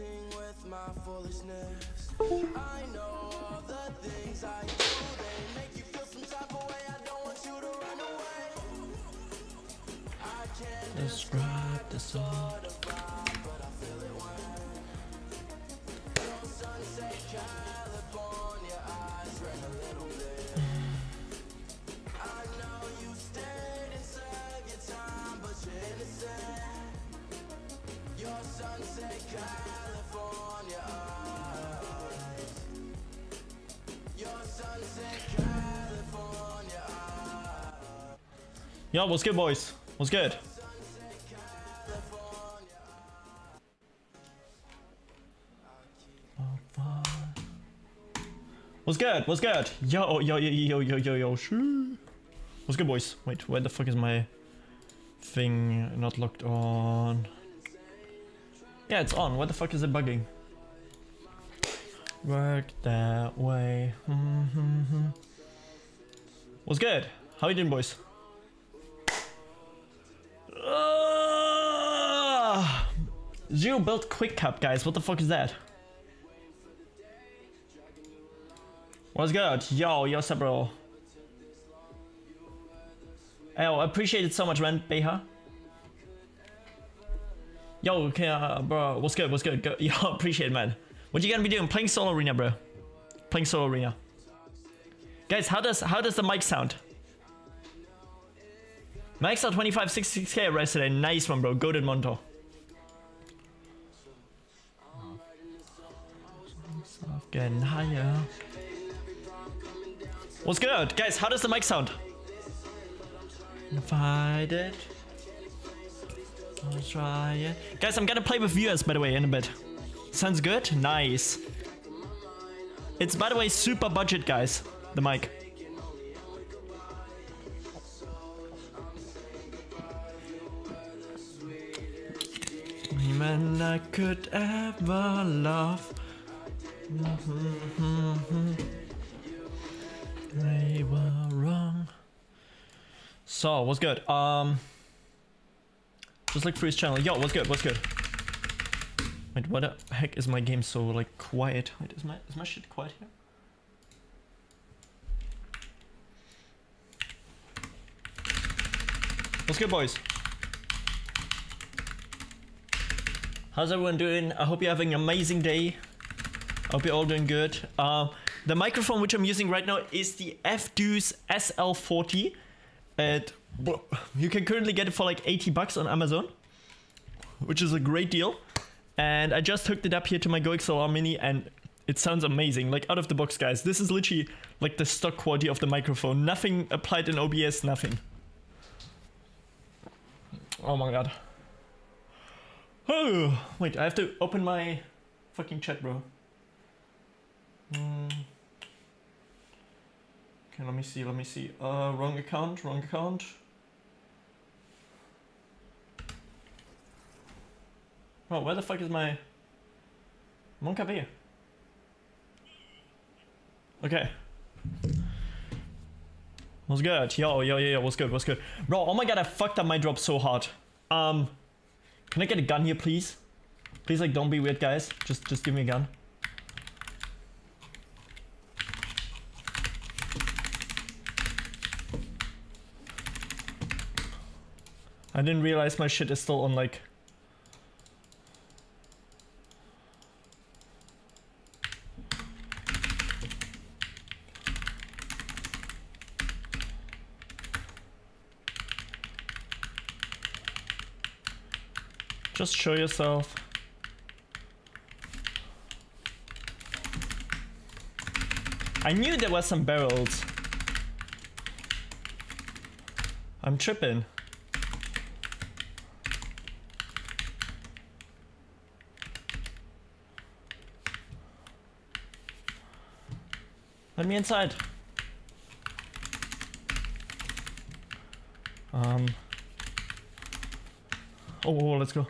with my foolishness. I know all the things I do, they make you feel some type of way. I don't want you to run away. I can't Describe the song. but I feel it when your sunset California eyes red a little bit. Your sunset California. Your sunset California. Yo, what's good, boys? What's good? What's good? What's good? Yo, yo, yo, yo, yo, yo, yo, shoo. What's good, boys? Wait, where the fuck is my thing not locked on? Yeah, it's on. What the fuck is it bugging? Work that way. What's good? How you doing, boys? Zero built quick cap, guys. What the fuck is that? What's good? Yo, yo, bro. Oh, appreciate it so much, man. Beha. Yo, okay, uh, bro. What's good? What's good? Go yo, appreciate it, man. What you gonna be doing? Playing solo arena, bro. Playing solo arena. Guys, how does how does the mic sound? Max out 25, 66k rest today. Nice one, bro. Goaded Monto. Getting higher. What's good? Guys, how does the mic sound? It. I'll try it. Guys, I'm gonna play with viewers, by the way, in a bit. Sounds good? Nice. It's, by the way, super budget, guys. The mic. Man I could ever love. They were wrong. So, what's good? Um, just look for his channel. Yo, what's good? What's good? Wait, what the heck is my game so like quiet? Wait, is my is my shit quiet here? What's good, boys? How's everyone doing? I hope you're having an amazing day. I hope you're all doing good. Uh, the microphone which I'm using right now is the FDUCE SL40. And you can currently get it for like 80 bucks on Amazon, which is a great deal. And I just hooked it up here to my GoXLR Mini and it sounds amazing. Like out of the box, guys. This is literally like the stock quality of the microphone. Nothing applied in OBS, nothing. Oh my god. Oh, wait, I have to open my fucking chat, bro. Mm. Okay, let me see, let me see. Uh, wrong account, wrong account. Oh, where the fuck is my... Monka beer? Okay. What's good? Yo, yo, yo, yo, what's good, what's good? Bro, oh my god, I fucked up my drop so hard. Um, can I get a gun here, please? Please, like, don't be weird, guys. Just, just give me a gun. I didn't realize my shit is still on, like... show yourself. I knew there were some barrels. I'm tripping. Let me inside. Um. Oh, oh, let's go.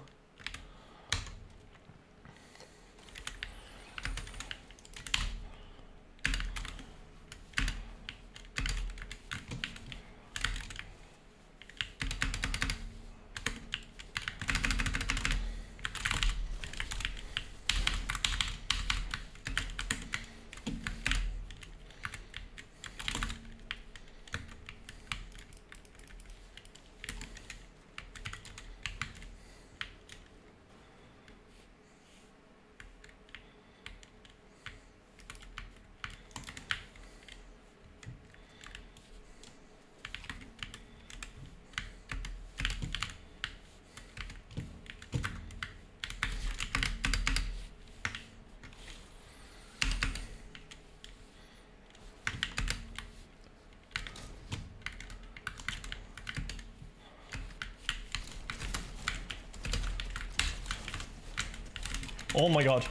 Oh my god.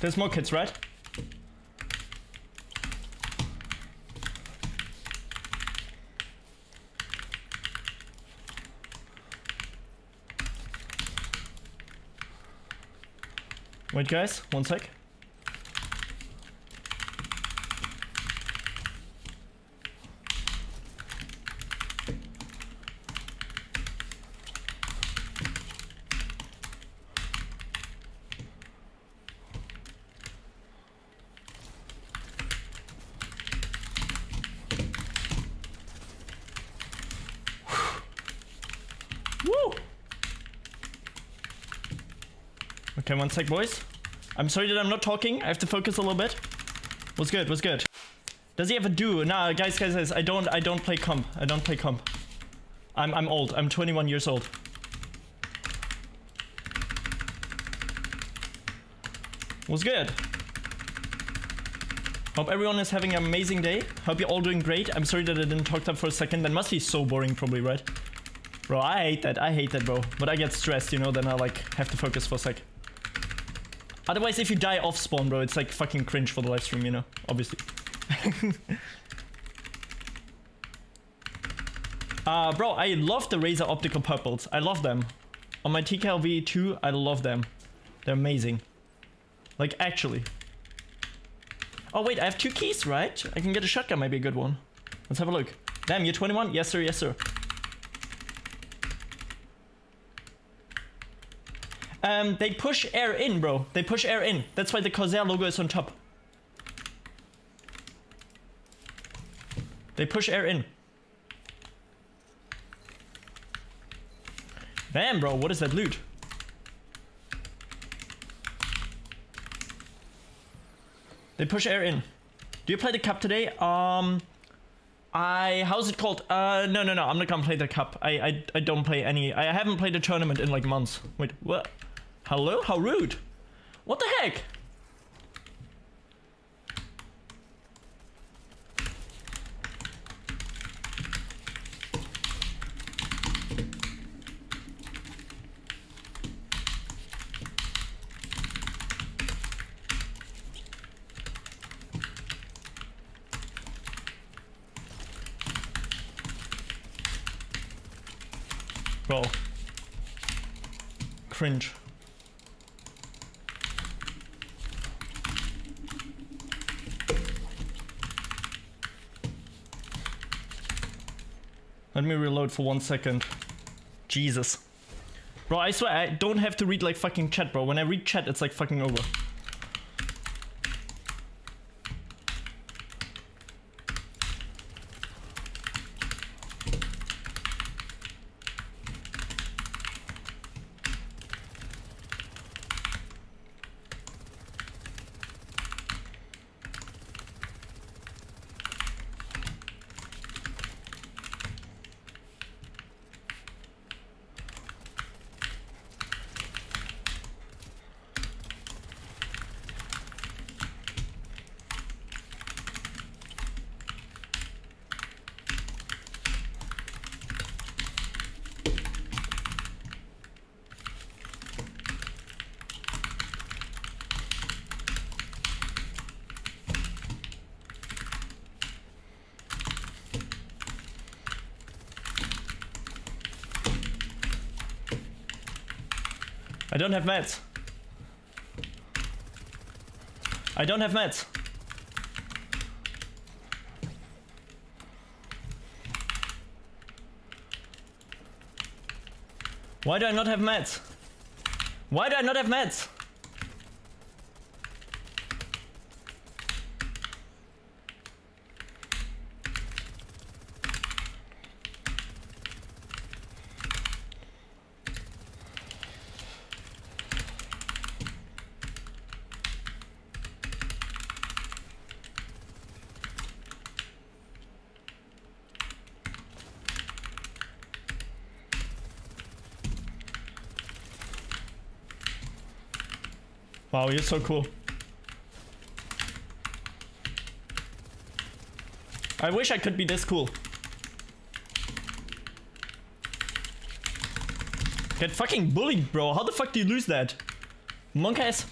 There's more kids, right? Wait, guys, one sec. Woo! Okay, one sec, boys. I'm sorry that I'm not talking. I have to focus a little bit. What's good? What's good? Does he have a do? Nah, guys, guys, guys. I don't. I don't play comp. I don't play comp. I'm. I'm old. I'm 21 years old. What's good? Hope everyone is having an amazing day. Hope you're all doing great. I'm sorry that I didn't talk up for a second. That must be so boring, probably, right? Bro, I hate that. I hate that, bro. But I get stressed, you know. Then I like have to focus for a sec. Otherwise, if you die off spawn, bro, it's like fucking cringe for the live stream, you know? Obviously. uh, bro, I love the Razer optical purples. I love them. On my TKL V2, I love them. They're amazing. Like, actually. Oh, wait, I have two keys, right? I can get a shotgun, maybe a good one. Let's have a look. Damn, you're 21? Yes, sir, yes, sir. Um, they push air in, bro. They push air in. That's why the Corsair logo is on top. They push air in. Damn, bro. What is that loot? They push air in. Do you play the cup today? Um, I how's it called? Uh, no, no, no. I'm not gonna play the cup. I, I, I don't play any. I haven't played a tournament in like months. Wait, what? Hello? How rude! What the heck? Bro. Cringe. For one second. Jesus. Bro, I swear, I don't have to read like fucking chat, bro. When I read chat, it's like fucking over. I don't have mats. I don't have mats. Why do I not have mats? Why do I not have mats? Wow, you're so cool. I wish I could be this cool. Get fucking bullied, bro. How the fuck do you lose that? Monk ass.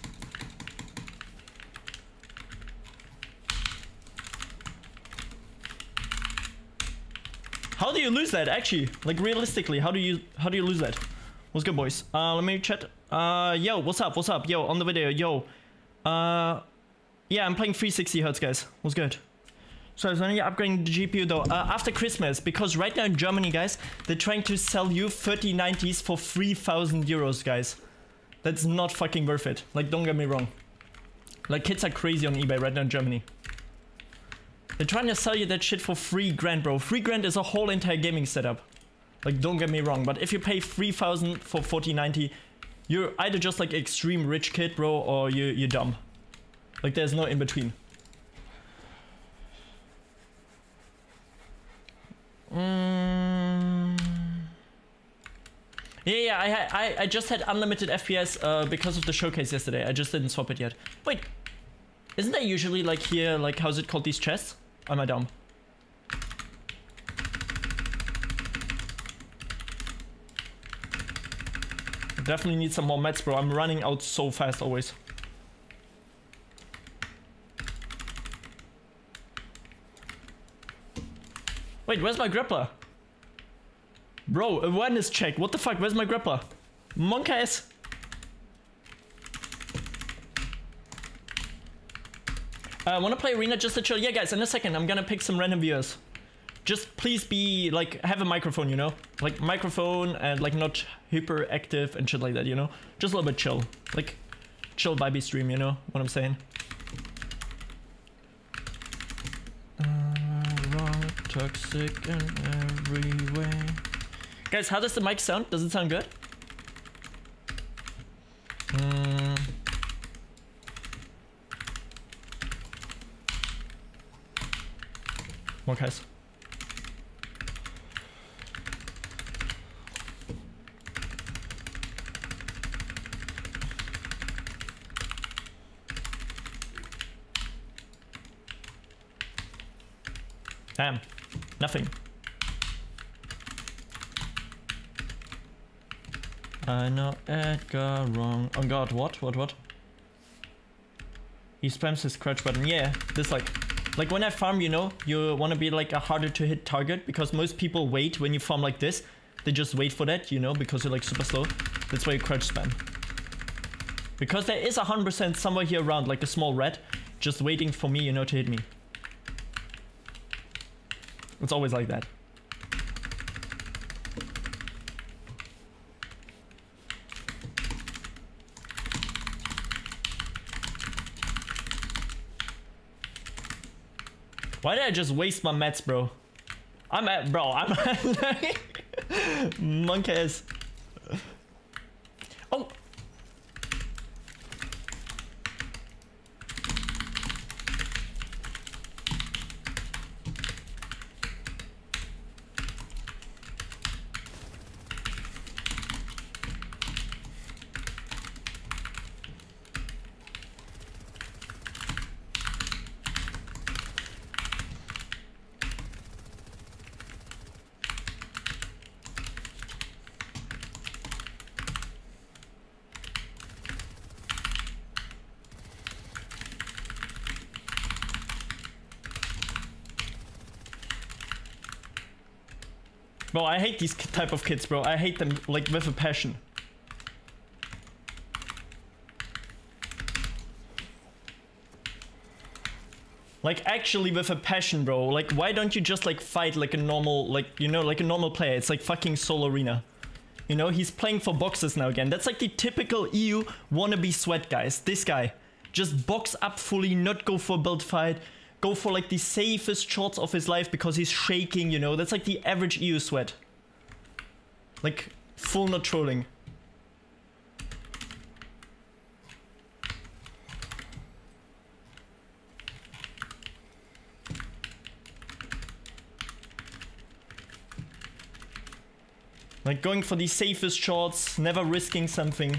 How do you lose that actually? Like realistically, how do you how do you lose that? What's good boys? Uh let me chat. Uh yo, what's up? What's up? Yo, on the video, yo. Uh yeah, I'm playing 360 hertz guys. What's good? So I was only upgrading the GPU though uh, after Christmas because right now in Germany, guys, they're trying to sell you 3090s for 3,000 euros, guys. That's not fucking worth it. Like, don't get me wrong. Like, kids are crazy on eBay right now in Germany. They're trying to sell you that shit for three grand, bro. Three grand is a whole entire gaming setup. Like, don't get me wrong, but if you pay 3,000 for 4090, you're either just like extreme rich kid, bro, or you you're dumb. Like, there's no in between. Mm. Yeah, yeah, I, I I just had unlimited FPS uh, because of the showcase yesterday. I just didn't swap it yet. Wait, isn't that usually like here, like how's it called, these chests? Am I dumb? Definitely need some more meds, bro. I'm running out so fast always. Wait, where's my grappler? Bro, awareness check. What the fuck? Where's my grappler? Monk ass. Uh, wanna play arena just to chill? Yeah, guys, in a second, I'm gonna pick some random viewers. Just please be, like, have a microphone, you know? Like, microphone and, like, not hyperactive and shit like that, you know? Just a little bit chill. Like, chill vibey stream, you know what I'm saying? Uh, toxic in every way. Guys, how does the mic sound? Does it sound good? Mm. More guys. Damn, nothing. I know Edgar wrong. Oh god, what? What? What? He spams his crouch button. Yeah, this like, like when I farm, you know, you want to be like a harder to hit target because most people wait when you farm like this. They just wait for that, you know, because you're like super slow. That's why you crouch spam. Because there is a 100% somewhere here around, like a small red, just waiting for me, you know, to hit me. It's always like that. Why did I just waste my mats, bro? I'm at, bro, I'm at, monkeys. Oh! Bro, I hate these type of kids, bro. I hate them like with a passion. Like actually with a passion, bro. Like why don't you just like fight like a normal like you know like a normal player? It's like fucking Soul Arena. You know, he's playing for boxes now again. That's like the typical EU wannabe sweat guys. This guy. Just box up fully, not go for a build fight. Go for like the safest shots of his life because he's shaking, you know. That's like the average EU sweat. Like, full not trolling. Like going for the safest shots, never risking something.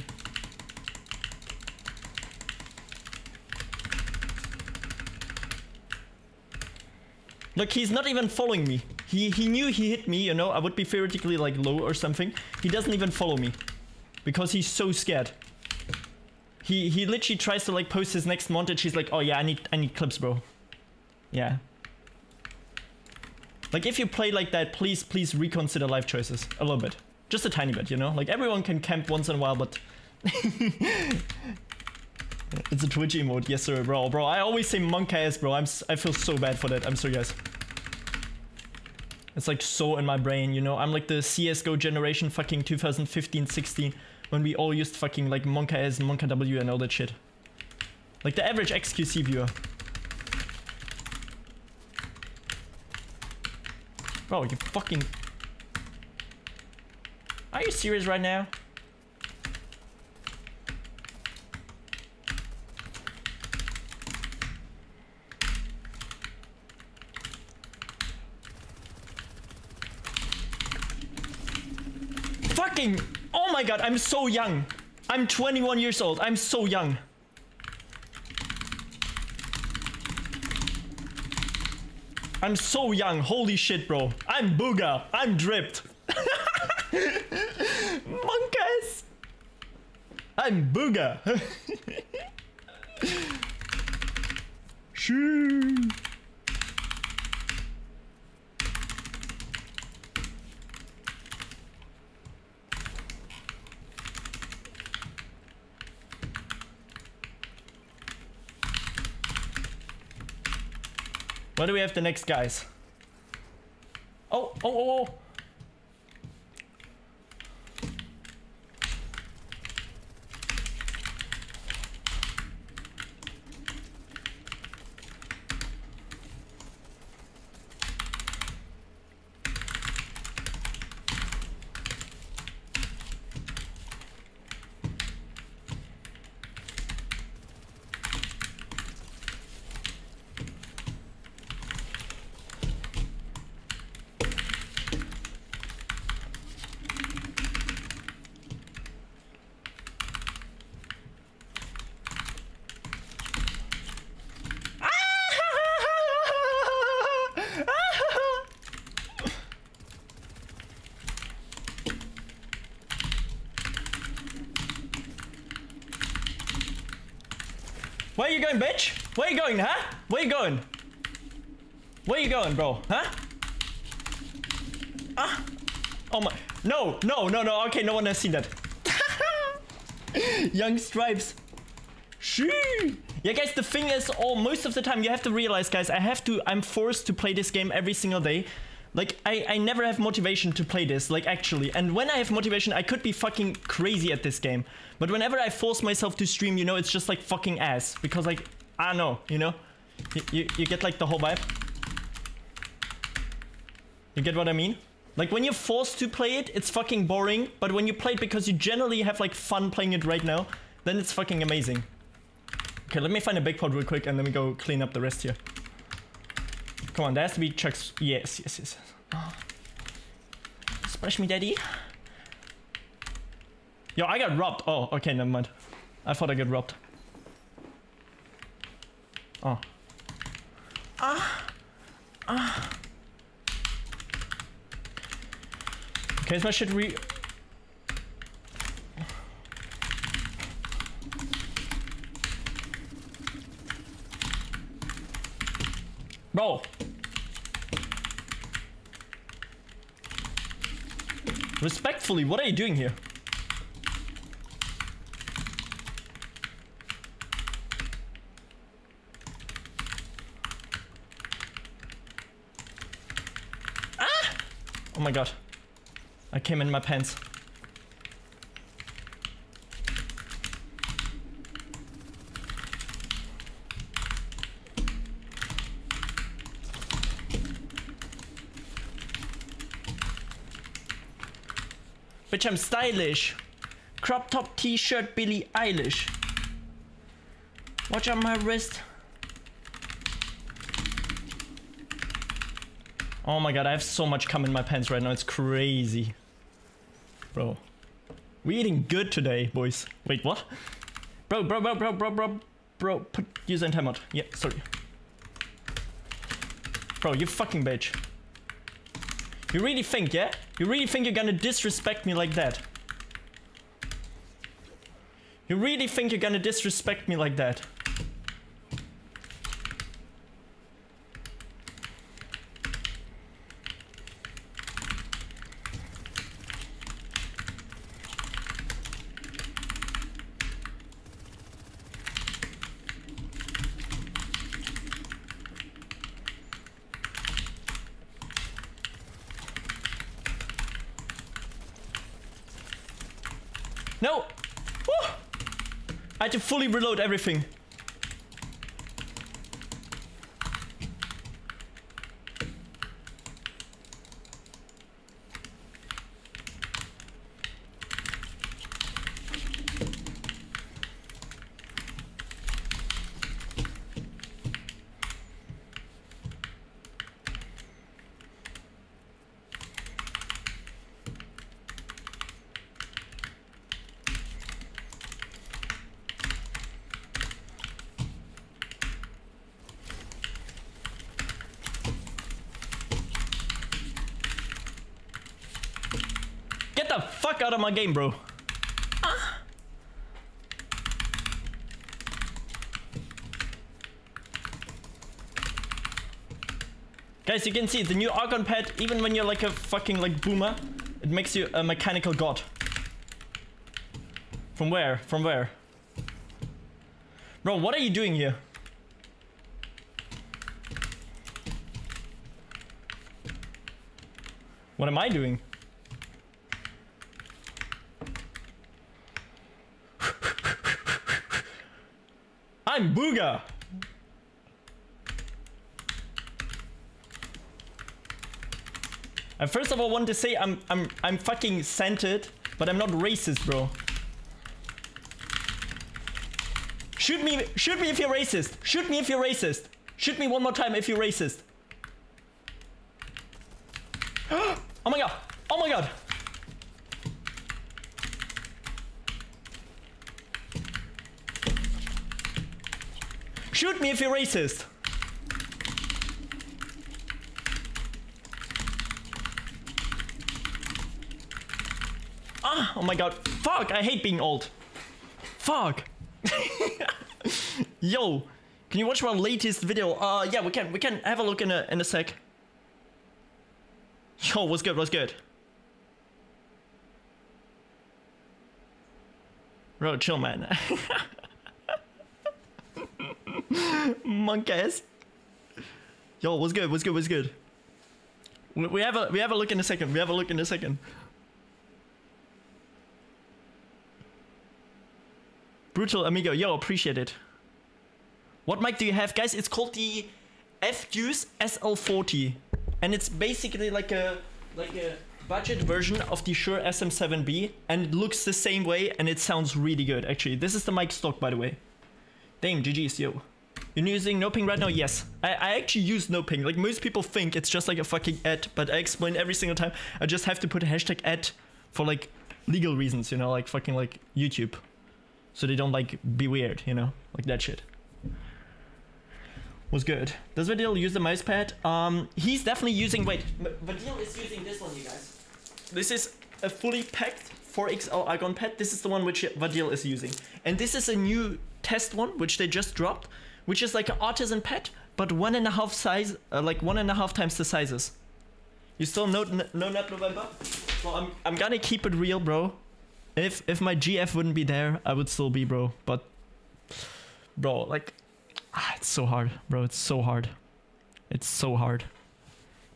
Look, he's not even following me. He he knew he hit me, you know, I would be theoretically like low or something. He doesn't even follow me. because he's so scared. He he literally tries to like post his next montage. He's like, oh yeah, I need I need clips, bro. Yeah. Like if you play like that, please please reconsider life choices a little bit, just a tiny bit, you know. Like everyone can camp once in a while, but it's a Twitch emote, yes sir, bro, bro. I always say monk ass, bro. I'm I feel so bad for that. I'm sorry, guys. It's like so in my brain, you know. I'm like the CS:GO generation, fucking 2015, 16, when we all used fucking like Monka S, Monka W, and all that shit. Like the average XQC viewer. Bro, you fucking. Are you serious right now? Fucking. Oh my god, I'm so young. I'm 21 years old. I'm so young. I'm so young. Holy shit, bro. I'm booga. I'm dripped. Monkas. I'm booga. Shoo. Where do we have the next guys? Oh, oh, oh, oh. Where you bitch? Where you going, huh? Where you going? Where you going, bro? Huh? Ah! Oh my! No, no, no, no. Okay, no one has seen that. Young stripes. Shoo! Yeah, guys. The thing is, oh, most of the time you have to realize, guys. I have to. I'm forced to play this game every single day. Like I, I never have motivation to play this, like actually. And when I have motivation, I could be fucking crazy at this game. But whenever I force myself to stream, you know, it's just like fucking ass. Because like, I know, you know? You, you, you get like the whole vibe? You get what I mean? Like when you're forced to play it, it's fucking boring. But when you play it because you generally have like fun playing it right now, then it's fucking amazing. Okay, let me find a big pot real quick and then we go clean up the rest here. Come on, there has to be chucks. Yes, yes, yes. Oh. Splash me, daddy. Yo, I got robbed. Oh, okay, never mind. I thought I got robbed. Oh. Ah. Ah. Okay, is my re... Bro. Respectfully, what are you doing here? Ah! Oh my god. I came in my pants. Bitch, I'm stylish. Crop top t-shirt, Billie Eilish. Watch on my wrist. Oh my god, I have so much cum in my pants right now. It's crazy. Bro. We eating good today, boys. Wait, what? Bro, bro, bro, bro, bro, bro, bro. Put user in timeout. Yeah, sorry. Bro, you fucking bitch. You really think, yeah? You really think you're gonna disrespect me like that? You really think you're gonna disrespect me like that? Fully reload everything. Get the fuck out of my game, bro. Guys, you can see the new Argonpad, even when you're like a fucking like boomer, it makes you a mechanical god. From where? From where? Bro, what are you doing here? What am I doing? I'm Booga! And first of all, I want to say I'm I'm I'm fucking scented, but I'm not racist, bro. Shoot me, shoot me if you're racist. Shoot me if you're racist. Shoot me one more time if you're racist. oh my god! Oh my god! Me if you're racist. Ah, oh my god. Fuck, I hate being old. Fuck. Yo, can you watch my latest video? Uh, yeah, we can. We can have a look in a in a sec. Yo, what's good? What's good? Bro, chill, man. Monkass. Yo, what's good? What's good? What's good? We, have a we have a look in a second. We have a look in a second. Brutal amigo, yo, appreciate it. What mic do you have, guys? It's called the FDUCE SL40, and it's basically like a like a budget version of the Shure SM7B, and it looks the same way, and it sounds really good. Actually, this is the mic stock, by the way. Damn, GG's, yo. You're using NoPing right now? Yes. I, I actually use NoPing. Like most people think it's just like a fucking ad, but I explain every single time. I just have to put a hashtag ad for like legal reasons, you know, like fucking like YouTube. So they don't like be weird, you know, like that shit. Was good. Does Vadil use the mouse pad? Um, he's definitely using. Wait, Vadil is using this one, you guys. This is a fully packed 4XL Argonpad. This is the one which Vadil is using, and this is a new test one which they just dropped, which is like an artisan pad, but one and a half size, uh, like one and a half times the sizes. You still know no nut November? Well, I'm I'm gonna keep it real, bro. If if my GF wouldn't be there, I would still be, bro. But bro, like ah, it's so hard, bro. It's so hard. It's so hard.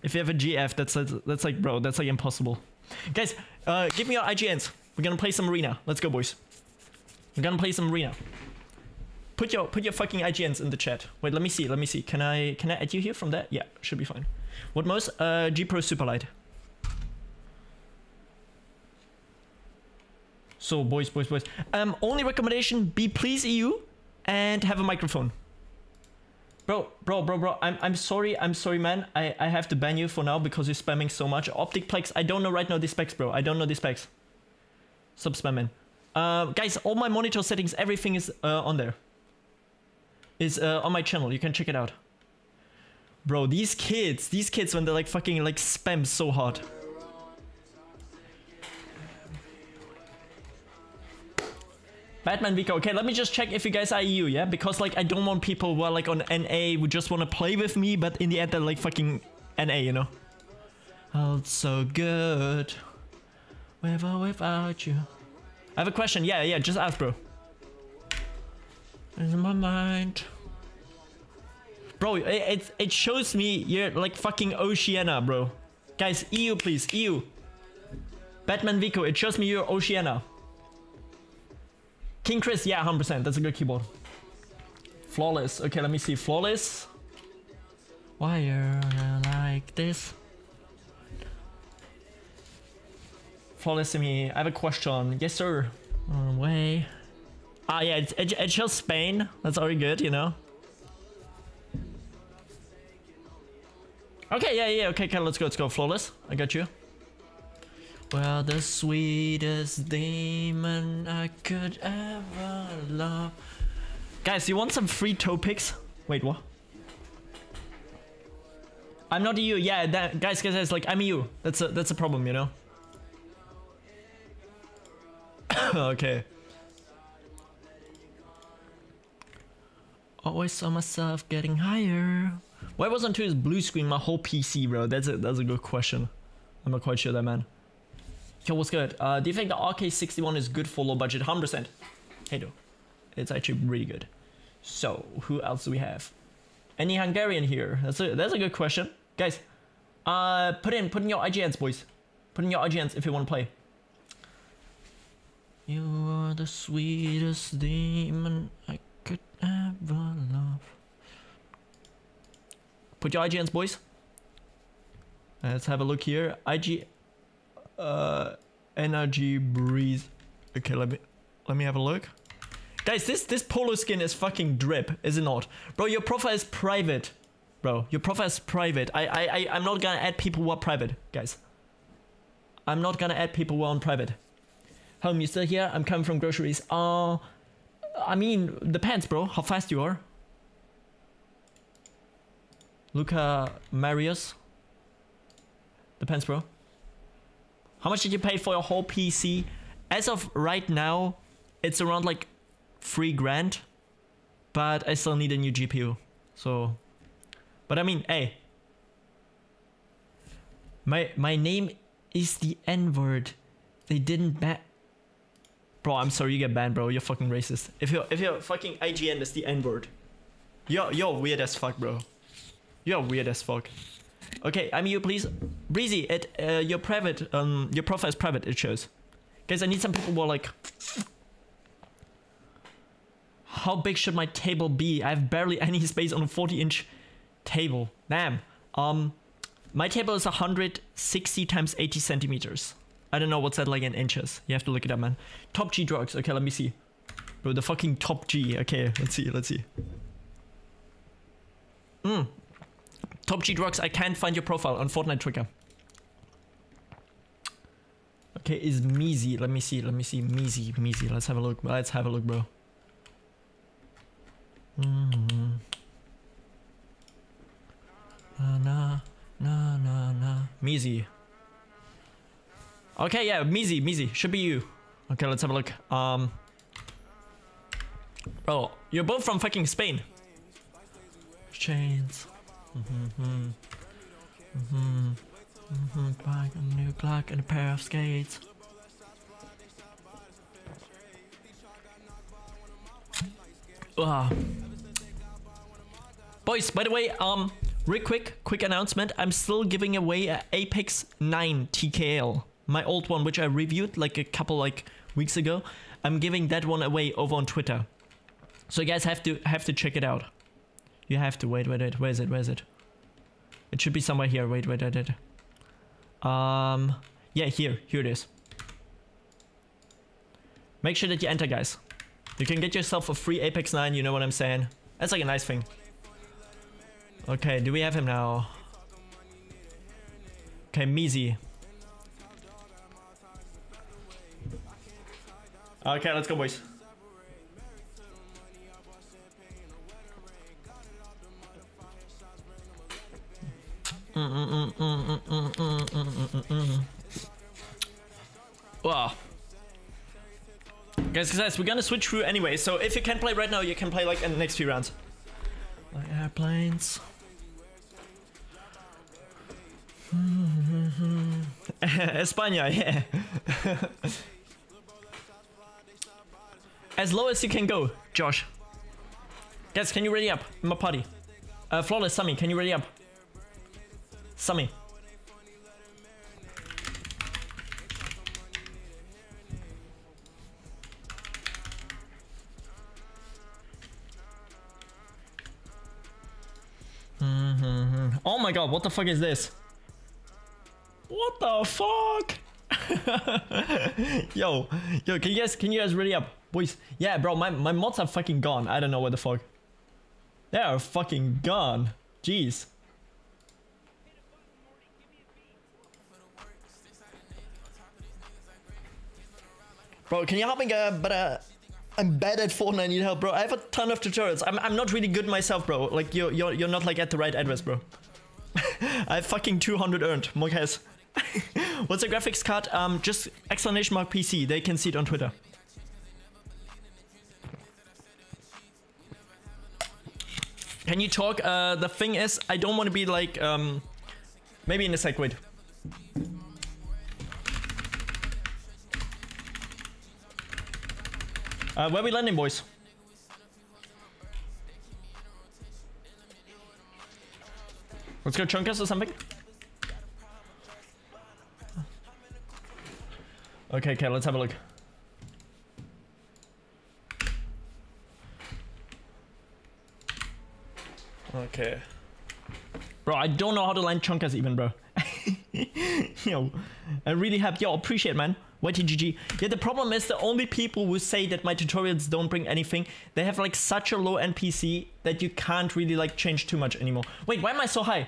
If you have a GF, that's that's like, bro, that's like impossible. Guys, uh, give me your IGNs. We're gonna play some arena. Let's go, boys. We're gonna play some arena. Put your put your fucking IGNs in the chat. Wait, let me see. Let me see. Can I can I add you here from that? Yeah, should be fine. What most? Uh, G Pro Superlight. So boys, boys, boys. Um, only recommendation: be please EU, and have a microphone. Bro, bro, bro, bro. I'm I'm sorry. I'm sorry, man. I I have to ban you for now because you're spamming so much. Opticplex. I don't know right now the specs, bro. I don't know the specs. Stop spamming. Uh, guys, all my monitor settings, everything is uh, on there. Is uh, on my channel. You can check it out. Bro, these kids, these kids, when they like fucking like spam so hard. Batman Vico. Okay, let me just check if you guys are EU, yeah? Because like I don't want people who are like on NA who just want to play with me, but in the end they're like fucking NA, you know? Felt so good. With or without you. I have a question. Yeah, yeah, just ask, bro. In my mind. Bro, it, it, it shows me you're like fucking Oceania, bro. Guys, EU, please. EU. Batman Vico, it shows me you're Oceania. King Chris, yeah, 100%. That's a good keyboard. Flawless. Okay, let me see. Flawless. Why are you like this? Flawless to me. I have a question. Yes, sir. Way. Ah, yeah, it, it shows Spain. That's already good, you know. Okay, yeah, yeah, okay, okay, let's go, let's go. Flawless. I got you. Well, the sweetest demon I could ever love. Guys, you want some free toe picks? Wait, what? I'm not EU. Yeah, that, guys, guys, guys, like I'm EU. That's a that's a problem, you know. okay. Always saw myself getting higher. Why wasn't his blue screen my whole PC, bro? That's a that's a good question. I'm not quite sure that, man. Yo, what's good? Uh, do you think the RK61 is good for low budget? 100%. Hey, do. It's actually really good. So, who else do we have? Any Hungarian here? That's a that's a good question, guys. Uh, put in put in your IGNs, boys. Put in your IGNs if you want to play. You are the sweetest demon I could ever love. Put your IGNs, boys. Let's have a look here. IG, uh, energy breeze. Okay, let me let me have a look. Guys, this this polo skin is fucking drip, is it not? Bro, your profile is private. Bro, your profile is private. I I I I'm not gonna add people who are private, guys. I'm not gonna add people who are on private. Home, you still here? I'm coming from groceries. Uh, I mean, depends, bro. How fast you are. Luca Marius. Depends, bro. How much did you pay for your whole PC? As of right now, it's around like three grand. But I still need a new GPU. So, but I mean, hey. My my name is the N word. They didn't ban. Bro, I'm sorry you get banned, bro. You're fucking racist. If you're if you're fucking IGN, that's the N word. You're you're weird as fuck, bro. You're weird as fuck. Okay, I'm you, please. Breezy, it uh, your private um your profile is private. It shows. Guys, I need some people who are like. How big should my table be? I have barely any space on a 40 inch table. Damn. Um, my table is 160 times 80 centimeters. I don't know what's that like in inches. You have to look it up, man. Top G drugs. Okay, let me see. Bro, the fucking top G. Okay, let's see. Let's see. Hmm. Top G drugs. I can't find your profile on Fortnite Tracker. Okay, is Meezy. Let me see. Let me see. Meezy. Meezy. Let's have a look. Let's have a look, bro. Mm. Na na na na na. Meezy. Okay, yeah, Meezy, Meezy, should be you. Okay, let's have a look. Um, bro, you're both from fucking Spain. Chains. Mm-hmm. Mm-hmm. Mm-hmm. Bag a new Glock and a pair of skates. Ah. Boys, by the way, um, real quick, quick announcement. I'm still giving away a Apex 9 TKL. My old one, which I reviewed like a couple like weeks ago. I'm giving that one away over on Twitter. So you guys have to have to check it out. You have to wait, wait, wait. Where is it? Where is it? It should be somewhere here. Wait, wait, wait, wait. Um, yeah, here, here it is. Make sure that you enter, guys. You can get yourself a free Apex 9, you know what I'm saying? That's like a nice thing. Okay, do we have him now? Okay, Meezy. Okay, let's go, boys. Wow. Guys, guys, we're gonna switch through anyway, so if you can play right now, you can play like in the next few rounds. Like airplanes. España, yeah. as low as you can go, Josh. Guys, can you ready up? My party. Uh, Flawless, Sammy, can you ready up? Sammy. Mhm. Oh my god, what the fuck is this? What the fuck? yo, yo, can you guys can you guys ready up? Boys, yeah, bro, my, my mods are fucking gone. I don't know what the fuck. They are fucking gone. Jeez. Bro, can you help me get uh I'm bad at Fortnite, I need help, bro. I have a ton of tutorials. I'm, I'm not really good myself, bro. Like, you're, you're, you're not, like, at the right address, bro. I have fucking 200 earned. Monkes. What's the graphics card? Um, just explanation mark PC. They can see it on Twitter. Can you talk? Uh, the thing is, I don't want to be like, um, maybe in a sec, wait. Uh, where we landing, boys? Let's go Chonkers or something. Okay, okay, let's have a look. Okay. Bro, I don't know how to land Chonkers even, bro. yo, I really have, yo, appreciate, man. YTGG. Yeah, the problem is the only people who say that my tutorials don't bring anything, they have like such a low NPC that you can't really like change too much anymore. Wait, why am I so high?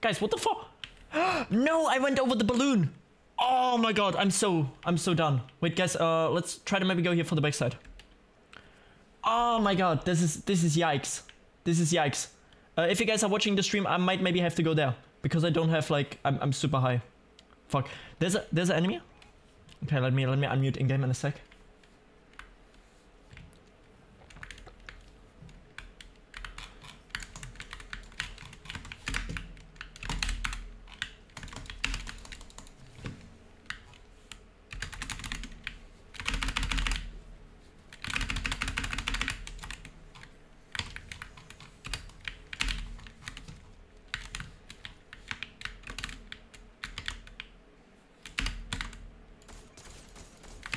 Guys, what the fuck? no, I went over the balloon. Oh my god, I'm so, I'm so done. Wait, guys, uh, let's try to maybe go here for the backside. Oh my god, this is, this is yikes. This is yikes. Uh, if you guys are watching the stream, I might maybe have to go there. Because I don't have like, I'm, I'm super high. Fuck. There's a, there's an enemy? Okay, let me, let me unmute in-game in a sec.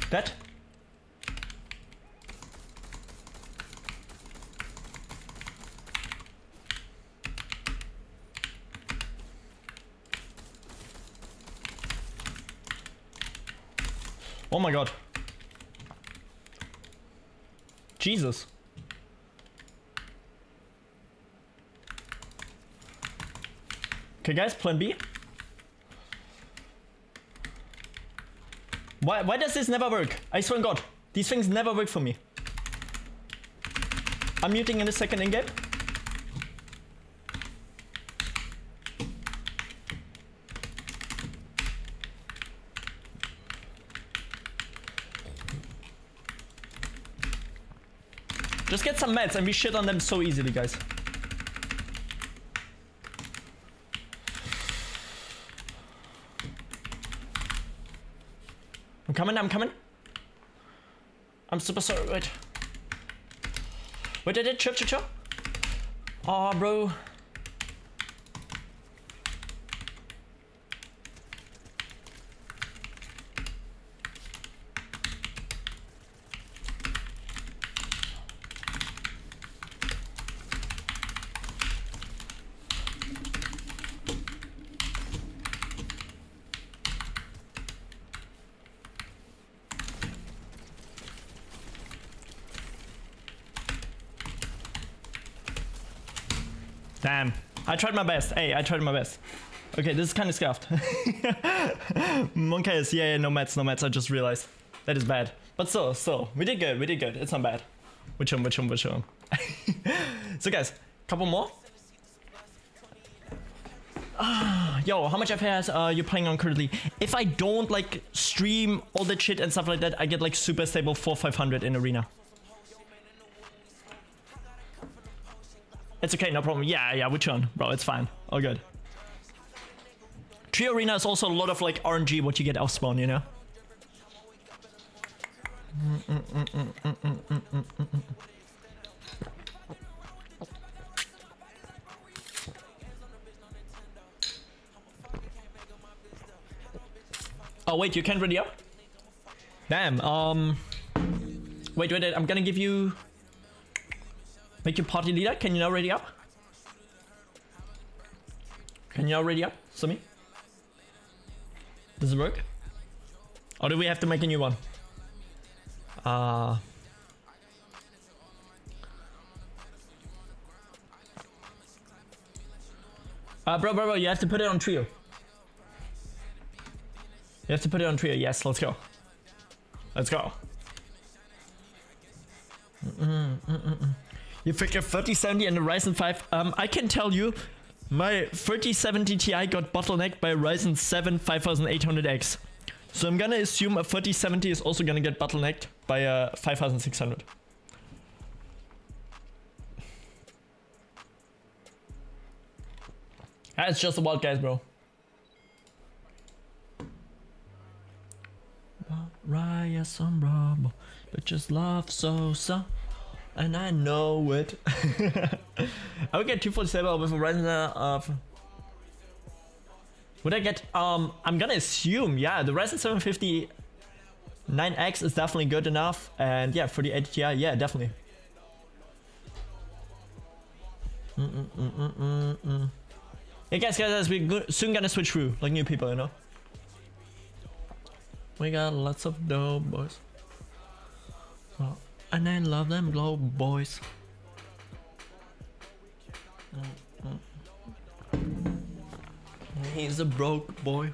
That? Oh my god. Jesus. Okay guys, plan B. Why, why does this never work? I swear God, these things never work for me. I'm muting in the second in game. Just get some meds and we shit on them so easily, guys. Coming, I'm coming. I'm super sorry, wait. Wait, did chirp, chirp, chirp. Aw, oh, bro. Damn. I tried my best. Hey, I tried my best. Okay, this is kind of scuffed. Monkeys, yeah, yeah, no mats, no mats. I just realized. That is bad. But so, so, we did good, we did good. It's not bad. Which one, which one, which one? so guys, couple more. Ah, yo, how much FPS are you playing on currently? If I don't like stream all that shit and stuff like that, I get like super stable 4 500 in arena. It's okay, no problem. Yeah, yeah, which one? Bro, it's fine. All good. Tree Arena is also a lot of like RNG what you get off spawn, you know? Oh wait, you can't ready up? Damn, um... Wait, wait, wait, I'm gonna give you... Make you party leader, can you now ready up? Can you now ready up, Sumi? Does it work? Or do we have to make a new one? Uh... Uh, bro, bro, bro, you have to put it on trio. You have to put it on trio. Yes, let's go. Let's go. You pick a 3070 and a Ryzen 5. Um, I can tell you, my 3070 Ti got bottlenecked by Ryzen 7 5800X. So I'm gonna assume a 3070 is also gonna get bottlenecked by a 5600. That's just a wild guys, bro. Raya some but just love so so, and I know it. I would get 247 with a Ryzen of. Would I get? Um, I'm gonna assume, yeah, the Ryzen 750 9X is definitely good enough, and yeah, for the 80 yeah, definitely. Mm -mm -mm. Hey guys, guys, we're soon gonna switch through, like new people, you know. We got lots of dope boys. And I love them glow boys. He's a broke boy.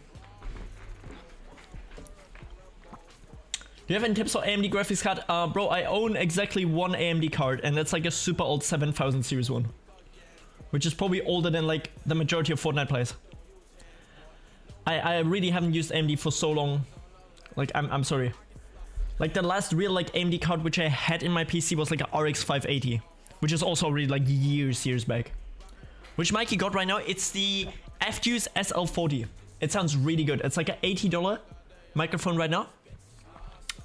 Do you have any tips for AMD graphics card? Uh, bro, I own exactly one AMD card, and that's like a super old 7000 series one. Which is probably older than like the majority of Fortnite players. I, I really haven't used AMD for so long like, I'm, I'm sorry. Like, the last real, like, AMD card which I had in my PC was, like, a RX 580. Which is also really, like, years, years back. Which Mikey got right now, it's the FDUCE SL40. It sounds really good. It's like an $80 microphone right now.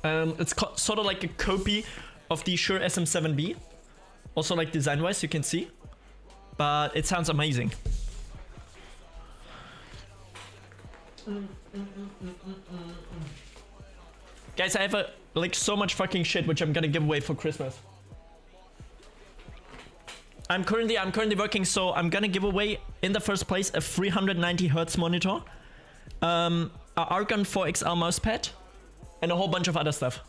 Um, it's sort of like a copy of the Shure SM7B. Also, like, design-wise, you can see. But it sounds amazing. Guys, I have a, like so much fucking shit which I'm gonna give away for Christmas. I'm currently I'm currently working, so I'm gonna give away in the first place a 390 hertz monitor, um, a Argon 4 XL mousepad, and a whole bunch of other stuff.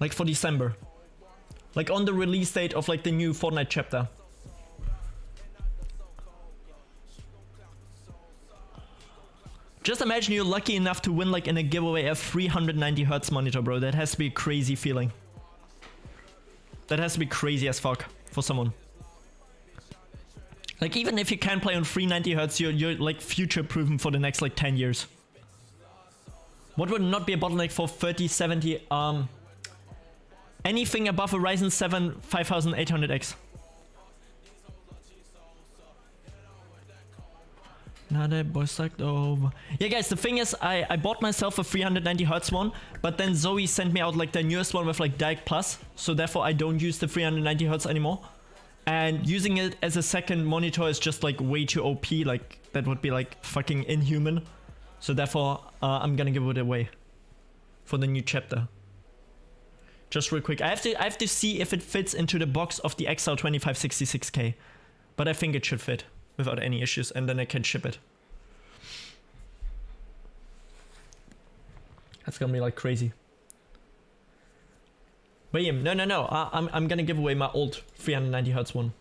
Like for December, like on the release date of like the new Fortnite chapter. Just imagine you're lucky enough to win like in a giveaway a 390 hertz monitor, bro. That has to be a crazy feeling. That has to be crazy as fuck for someone. Like even if you can't play on 390 hertz, you're, you're like future proven for the next like 10 years. What would not be a bottleneck for 3070? Um, anything above a Ryzen 7 5800X. Boy sucked over. Yeah, guys, the thing is, I, I bought myself a 390 hertz one, but then Zowie sent me out like the newest one with like DyAc+, so therefore I don't use the 390 hertz anymore. And using it as a second monitor is just like way too OP, like that would be like fucking inhuman. So therefore, uh, I'm gonna give it away for the new chapter. Just real quick, I have to I have to see if it fits into the box of the XL2566K, but I think it should fit without any issues and then I can ship it. That's gonna be like crazy. William, no, no, no. I, am I'm, I'm gonna give away my old 390 hertz one.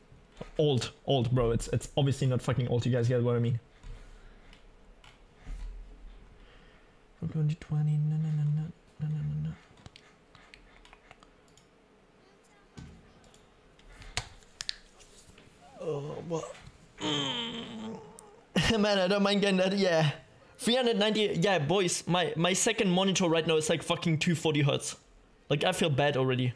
Old, old, bro. It's, it's obviously not fucking old. You guys get what I mean. 2020, no, no, no, no, no, no, no. Oh, well. man, I don't mind getting that. Yeah. 390. Yeah, boys, my, my second monitor right now is like fucking 240 hertz. Like, I feel bad already.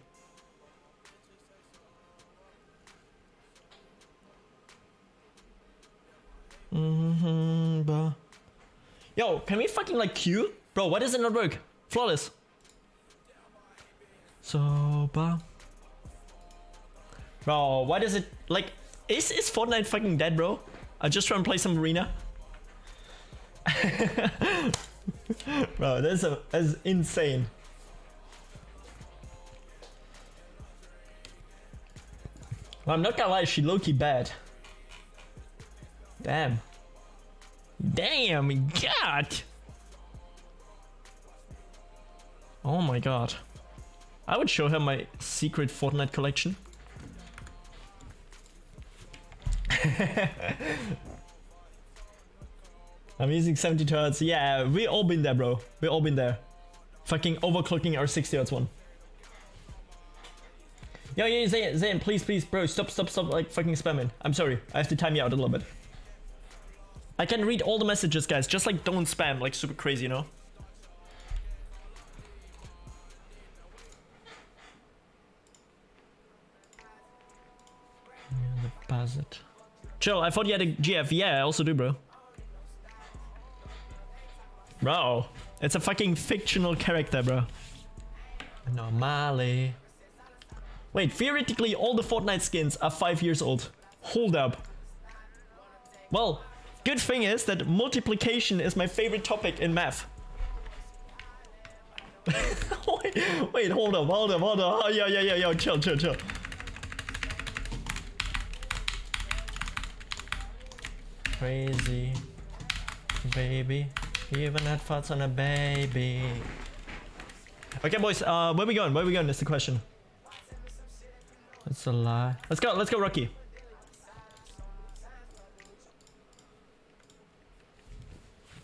Mm-hmm. Yo, can we fucking like queue? Bro, why does it not work? Flawless. So, Sober. Bro, why does it like is is Fortnite fucking dead, bro? I just try and play some arena. bro, that's a that's insane. Well, I'm not gonna lie, she low-key bad. Damn. Damn, God. Oh my god. I would show her my secret Fortnite collection. I'm using 70 hertz. Yeah, we all been there, bro. We all been there. Fucking overclocking our 60 hertz one. Yo, yo, Zayn, Zayn, please, please, bro, stop, stop, stop, like, fucking spamming. I'm sorry, I have to time you out a little bit. I can read all the messages, guys, just like don't spam, like super crazy, you know? Deposit. Chill, I thought you had a GF. Yeah, I also do, bro. Bro, it's a fucking fictional character, bro. Normally. Wait, theoretically, all the Fortnite skins are five years old. Hold up. Well, good thing is that multiplication is my favorite topic in math. wait, wait, hold up, hold up, hold up. Oh, yeah, yeah, yeah, yeah, chill, chill, chill. Crazy baby, even had thoughts on a baby. Okay, boys, uh, where we going? Where we going? That's the question. That's a lie. Let's go, let's go, Rocky.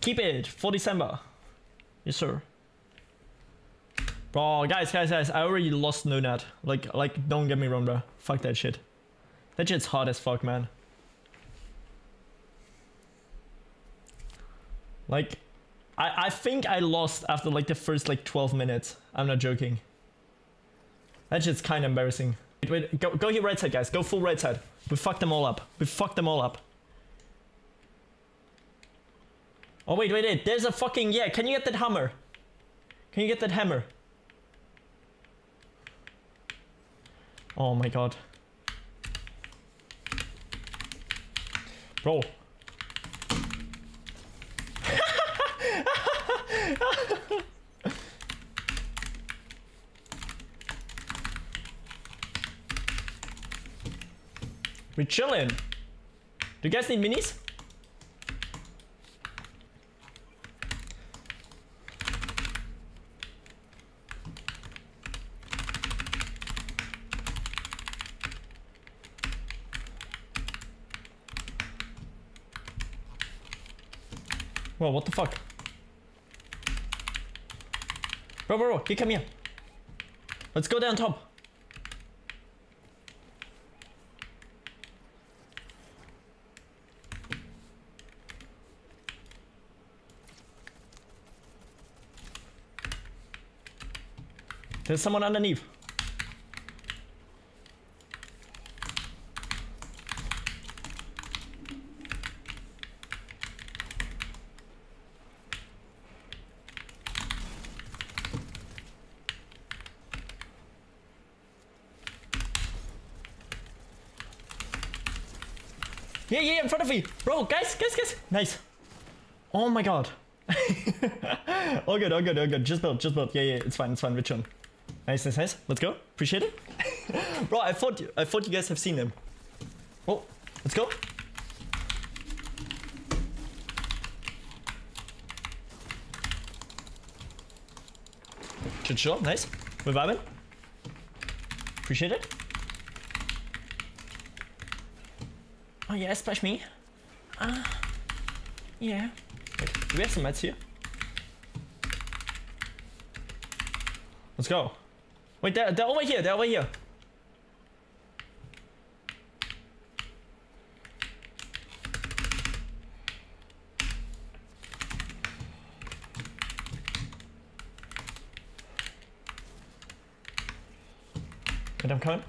Keep it for December. Yes, sir. Bro, guys, guys, guys, I already lost no net. Like, like, don't get me wrong, bro. Fuck that shit. That shit's hard as fuck, man. Like, I, I think I lost after like the first like 12 minutes. I'm not joking. That's just kind of embarrassing. Wait, wait, go, go here right side, guys. Go full right side. We fucked them all up. We fucked them all up. Oh, wait, wait, wait. There's a fucking... Yeah, can you get that hammer? Can you get that hammer? Oh my god. Bro. We're chilling. Do you guys need minis? Well, what the fuck? Bro, bro, bro, you come here. Let's go down top. There's someone underneath. Bro, guys, guys, guys. Nice. Oh my god. all good, all good, all good. Just build, just build. Yeah, yeah, it's fine, it's fine. On. Nice, nice, nice. Let's go. Appreciate it. Bro, I thought you, I thought you guys have seen them. Oh, let's go. Good chill. Nice. We're vibing. Appreciate it. Oh yeah, splash me. Ah, yeah. Wait, do we have some meds here? Let's go. Wait, they're, they're over here. They're over here. And I'm coming.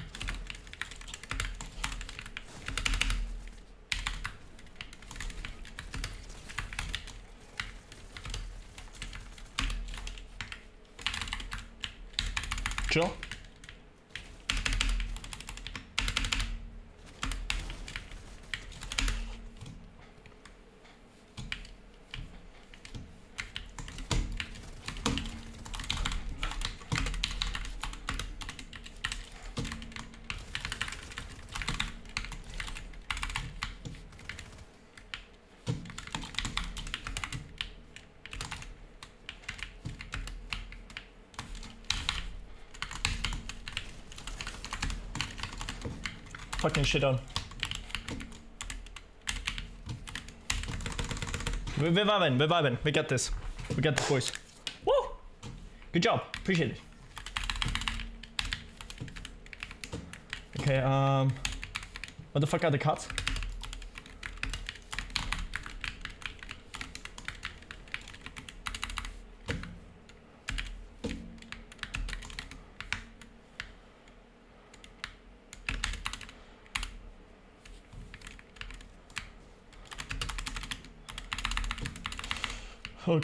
Chill. Fucking shit on. We're vibing, we're vibing. We got this. We got this, boys. Woo! Good job. Appreciate it. Okay, um... What the fuck are the cards?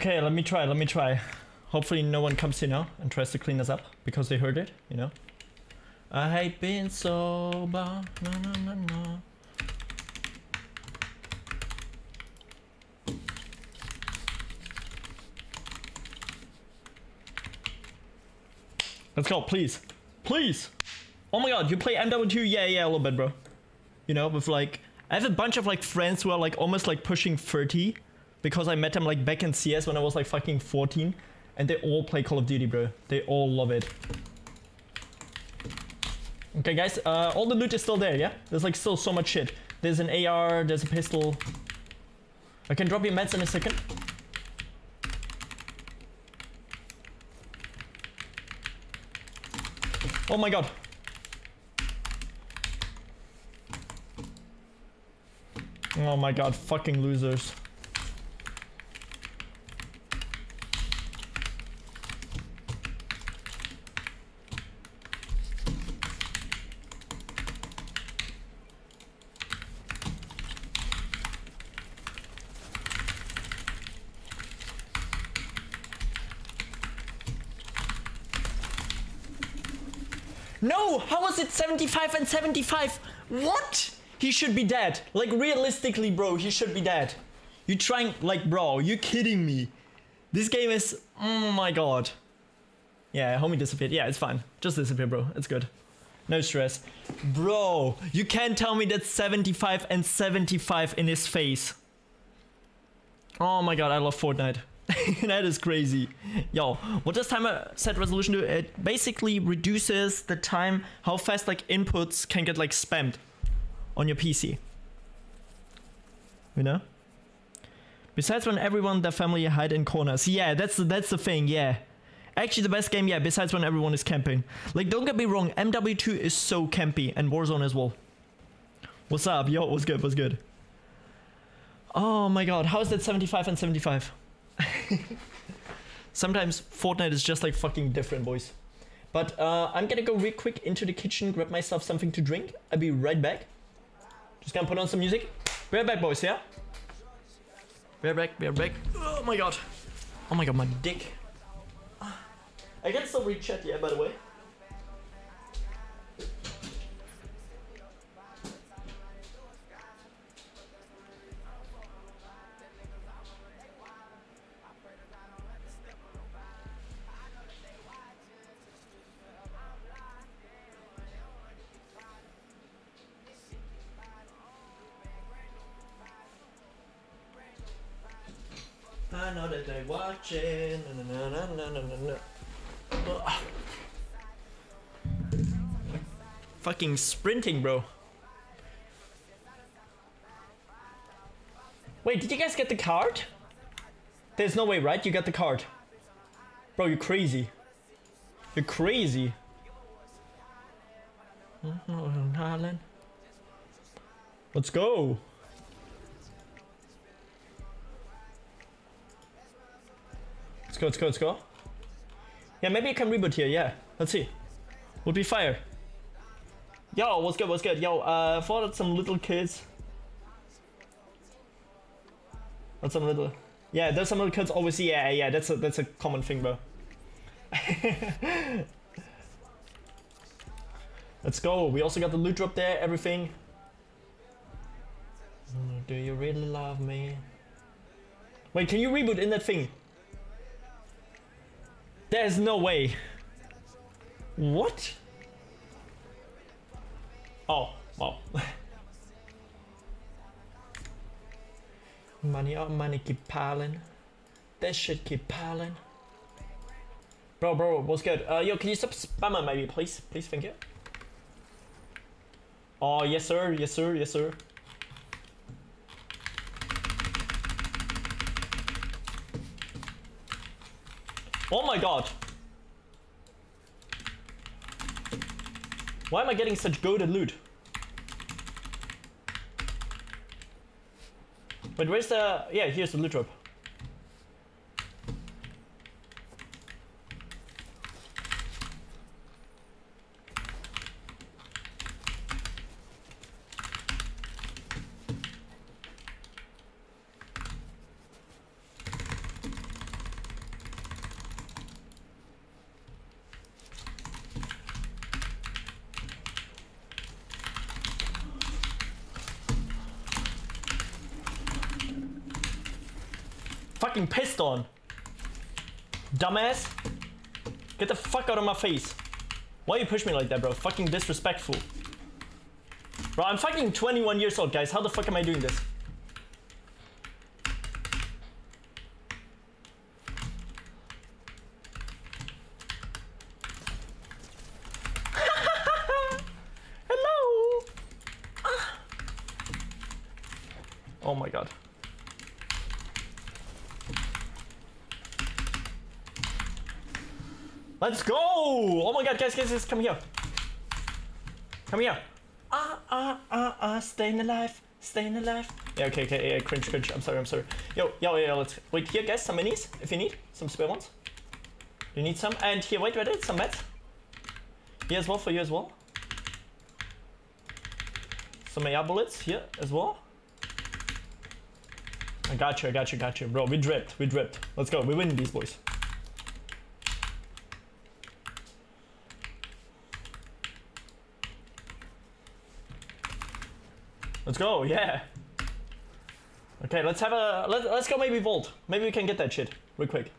Okay, let me try, let me try. Hopefully no one comes here now and tries to clean us up because they heard it, you know? I hate being sober. No, no, no, no. Let's go, please. Please! Oh my god, you play MW2? Yeah, yeah, a little bit, bro. You know, with like... I have a bunch of like friends who are like almost like pushing 30 because I met them like back in CS when I was like fucking 14 and they all play Call of Duty, bro. They all love it. Okay, guys, uh, all the loot is still there, yeah? There's like still so much shit. There's an AR, there's a pistol. I can drop your meds in a second. Oh my god. Oh my god, fucking losers. No! How was it 75 and 75? What? He should be dead. Like, realistically, bro, he should be dead. You trying, like, bro, you kidding me? This game is, oh my god. Yeah, homie disappeared. Yeah, it's fine. Just disappear, bro. It's good. No stress. Bro, you can't tell me that's 75 and 75 in his face. Oh my god, I love Fortnite. that is crazy. Yo, what does timer set resolution do? It basically reduces the time how fast like inputs can get like spammed on your PC. You know? Besides when everyone their family hide in corners. Yeah, that's the, that's the thing, yeah. Actually the best game, yeah, besides when everyone is camping. Like don't get me wrong, MW2 is so campy and Warzone as well. What's up? Yo, what's good? What's good? Oh my god, how is that 75 and 75? Sometimes Fortnite is just like fucking different, boys. But uh, I'm gonna go real quick into the kitchen, grab myself something to drink. I'll be right back. Just gonna put on some music. Be right back, boys, yeah? Be right back, be right back. Oh my god. Oh my god, my dick. I can still read chat, yeah, by the way. I know that they watching. Na, na, na, na, na, na, na. Ugh. Fucking sprinting, bro. Wait, did you guys get the card? There's no way, right? You got the card. Bro, you're crazy. You're crazy. Mm-hmm, Let's go. Let's go, let's go, let's go. Yeah, maybe I can reboot here, yeah. Let's see. Would be fire. Yo, what's good? What's good? Yo, uh, followed some little kids. What's some little? Yeah, there's some little kids. Obviously, yeah, yeah. That's a that's a common thing, bro. Let's go. We also got the loot drop there. Everything. Mm, Do you really love me? Wait, can you reboot in that thing? There's no way. What? Oh, wow. money up, money keep piling. That shit keep piling. Bro, bro, what's good? Uh, yo, can you stop spamming maybe, please? Please, thank you. Oh, yes sir, yes sir, yes sir. Oh my god. Why am I getting such goaded loot? Wait, where's the... Yeah, here's the loot drop. Fucking pissed on. Dumbass. Get the fuck out of my face. Why you push me like that, bro? Fucking disrespectful. Bro, I'm fucking 21 years old, guys. How the fuck am I doing this? Hello. Ah. Oh my god. Let's go! Oh my god, guys, guys, guys, come here. Come here. Ah, ah, ah, ah, staying alive, staying alive. Yeah, okay, okay, yeah, cringe, cringe. I'm sorry, I'm sorry. Yo, yo, yo, let's wait here, guys. Some minis, if you need some spare ones. You need some, and here, wait, wait, wait, some meds. Here as well for you as well. Some AR bullets here as well. I got you, I got you, got you, bro. We dripped, we dripped. Let's go. We win these boys. Let's go, yeah. Okay, let's have a let, let's go maybe vault. Maybe we can get that shit real quick.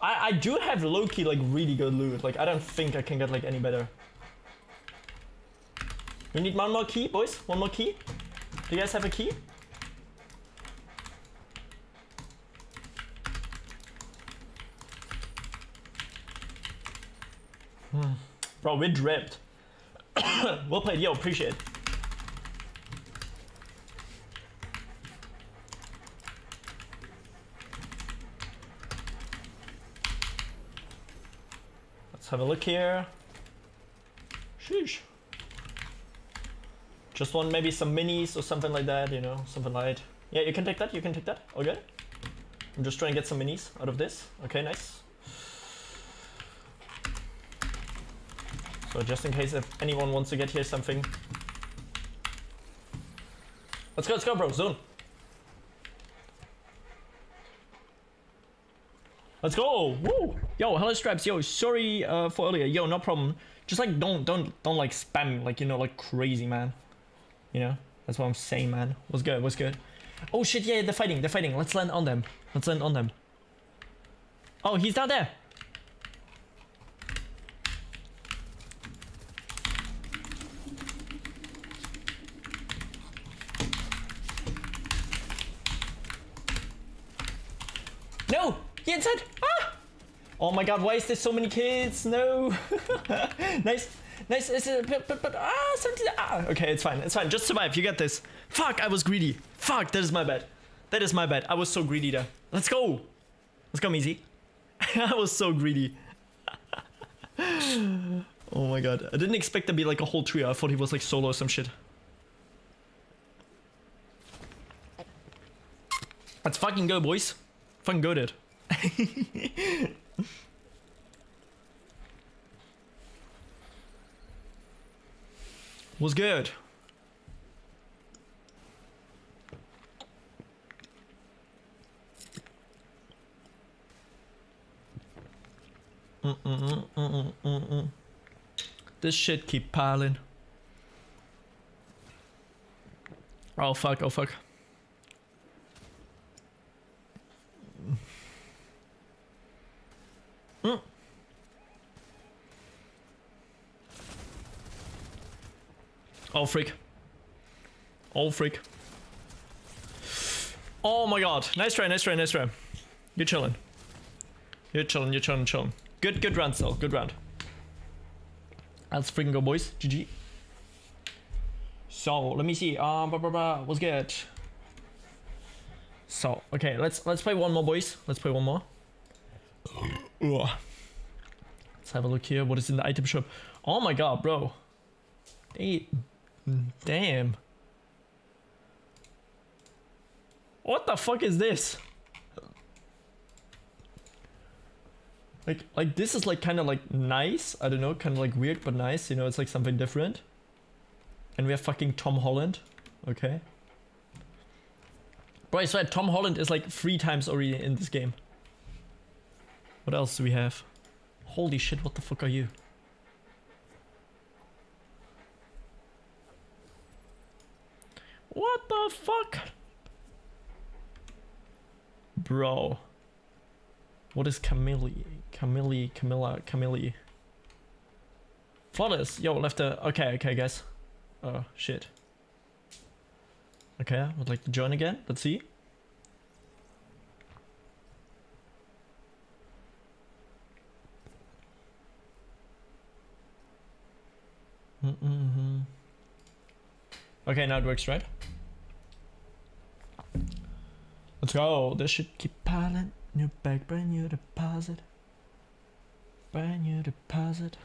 I I do have Loki like really good loot. Like I don't think I can get like any better. We need one more key, boys. One more key. Do you guys have a key? Hmm. Bro, we're dripped. well played, yo, appreciate it. Let's have a look here. Sheesh. Just want maybe some minis or something like that, you know, something light. Yeah, you can take that, you can take that. Okay. I'm just trying to get some minis out of this. Okay, nice. So just in case if anyone wants to get here something. Let's go, let's go, bro. Zone. Let's go. Woo. Yo, hello stripes. Yo, sorry uh, for earlier. Yo, no problem. Just like don't don't don't like spam like you know like crazy man. You know that's what I'm saying, man. What's good? What's good? Oh shit! Yeah, they're fighting. They're fighting. Let's land on them. Let's land on them. Oh, he's down there. No! Get Ah! Oh my god, why is there so many kids? No! nice, nice, it's a, but, but, but, ah, 17, ah! Okay, it's fine, it's fine, just survive, you get this. Fuck, I was greedy. Fuck, that is my bad. That is my bad, I was so greedy there. Let's go! Let's go, Measy. I was so greedy. oh my god, I didn't expect to be like a whole trio, I thought he was like solo or some shit. Let's fucking go, boys. Fucking go, dude. Was good. Mm-mm-mm-mm-mm-mm. This shit keep piling. Oh fuck, oh fuck. Mm. Oh freak. Oh freak. Oh my god. Nice try, nice try, nice try. You're chilling. You're chilling, you're chilling, chilling. Good, good round still. Good round. Let's freaking go, boys. GG. So let me see. Um, blah, blah, blah. what's good? So okay, let's let's play one more, boys. Let's play one more. Let's have a look here. What is in the item shop? Oh my god, bro. Hey, damn. What the fuck is this? Like, like this is like kind of like nice. I don't know, kind of like weird but nice. You know, it's like something different. And we have fucking Tom Holland. Okay. Bro, I swear Tom Holland is like three times already in this game. What else do we have? Holy shit, what the fuck are you? What the fuck? Bro. What is Camille? Camille, Camilla, Camille. Flawless. Yo, left a... Okay, okay, guys. Oh, shit. Okay, I would like to join again. Let's see. Mm-hmm. Okay, now it works, right? Let's go. This should keep piling. New bag, brand new deposit. Brand new deposit.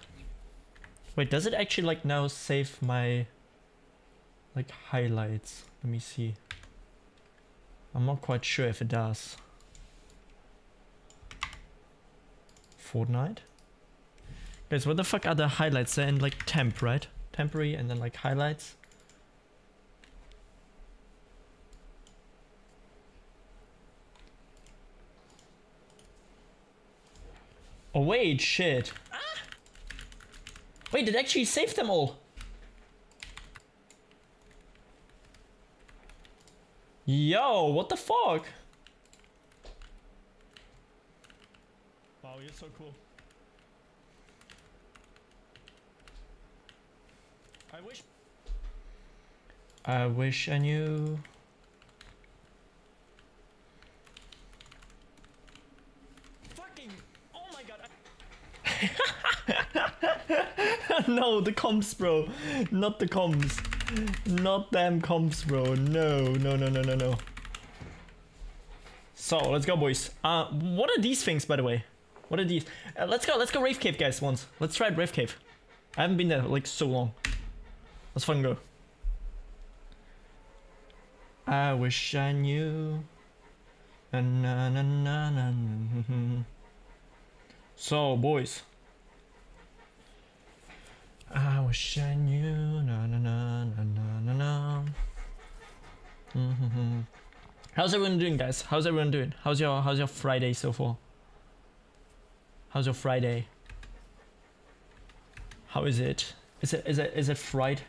Wait, does it actually like now save my like highlights? Let me see. I'm not quite sure if it does. Fortnite? Guys, what the fuck are the highlights? They're in like temp, right? Temporary and then like highlights. Oh wait, shit. Wait, it actually saved them all. Yo, what the fuck? Wow, you're so cool. I wish. I wish I knew. Fucking. Oh my god. I no, the comps, bro. Not the comps. Not them comps, bro. No, no, no, no, no, no. So, let's go, boys. Uh, what are these things, by the way? What are these? Uh, let's go, let's go Rave Cave, guys, once. Let's try Rave Cave. I haven't been there, like, so long. Let's fucking go. I wish I knew. Na, na, na, na, na. So, boys. I wish I knew. Na na na na na na na. Mm-hmm. How's everyone doing, guys? How's everyone doing? How's your How's your Friday so far? How's your Friday? How is it? Is it is it is it fried?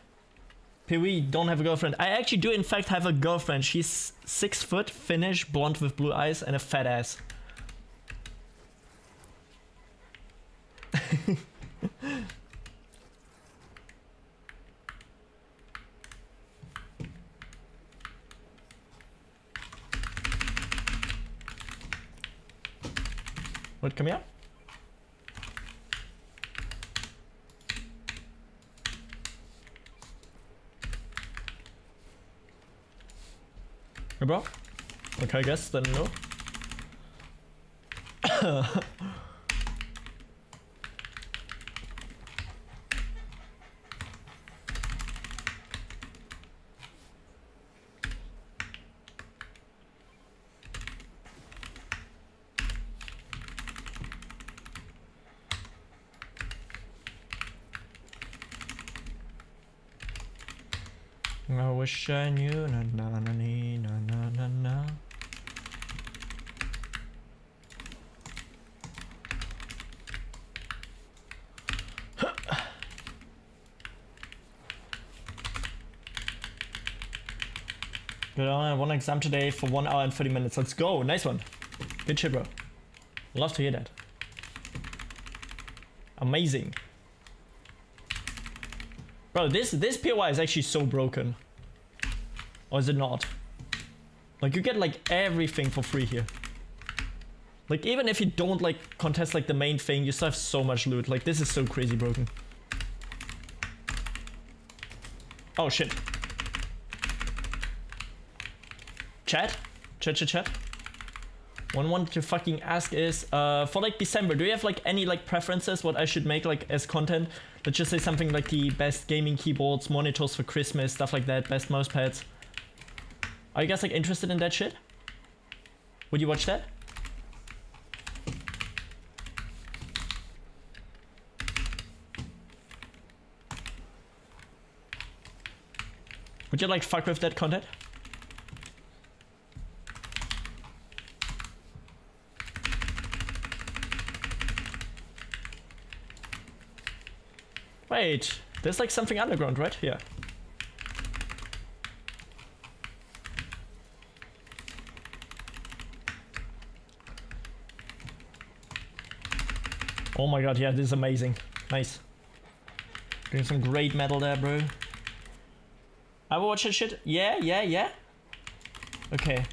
Pee-wee don't have a girlfriend. I actually do in fact have a girlfriend. She's six foot, Finnish, blonde with blue eyes, and a fat ass. What, come here? Hey, bro? Okay, I guess then no. I knew. Na na na na na na na. Good, have one exam today for one hour and 30 minutes. Let's go. Nice one. Good shit, bro. Love to hear that. Amazing. Bro, this this POI is actually so broken. Or is it not? Like you get like everything for free here. Like even if you don't like contest like the main thing, you still have so much loot. Like this is so crazy broken. Oh shit. Chat? Chat chat chat? One wanted to fucking ask is uh for like December, do you have like any like preferences what I should make like as content? Let's just say something like the best gaming keyboards, monitors for Christmas, stuff like that, best mouse pads. Are you guys like interested in that shit? Would you watch that? Would you like fuck with that content? Wait, there's like something underground, right? Yeah. Oh my god, yeah, this is amazing. Nice. Doing some great metal there, bro. I will watch that shit. Yeah, yeah, yeah. Okay.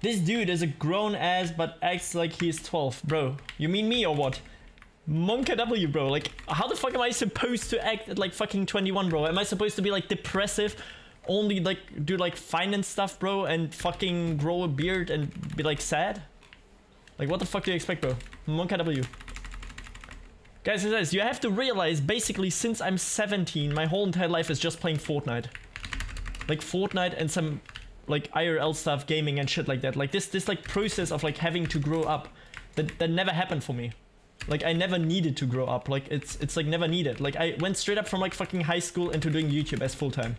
This dude is a grown ass but acts like he's 12. Bro, you mean me or what? Monka W, bro. Like, how the fuck am I supposed to act at like fucking 21, bro? Am I supposed to be like depressive? Only like do like finance stuff, bro, and fucking grow a beard and be like sad? Like, what the fuck do you expect, bro? Monka W. Guys, guys, you have to realize basically since I'm 17, my whole entire life is just playing Fortnite. Like Fortnite and some like IRL stuff, gaming and shit like that. Like this this like process of like having to grow up that that never happened for me. Like I never needed to grow up. Like it's it's like never needed. Like I went straight up from like fucking high school into doing YouTube as full time.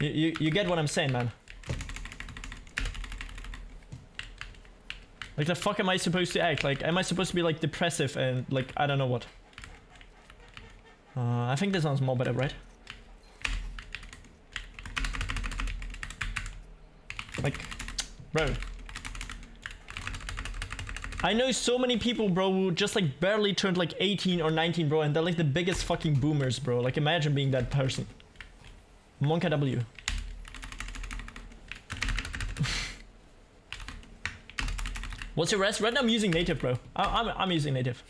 You, you you get what I'm saying, man. Like the fuck am I supposed to act? Like am I supposed to be like depressive and like I don't know what? Uh, I think this sounds more better, right? Like, bro. I know so many people, bro, who just like barely turned like 18 or 19, bro, and they're like the biggest fucking boomers, bro. Like imagine being that person. Monka W. What's your rest? Right now I'm using native, bro. I I'm, I'm using native.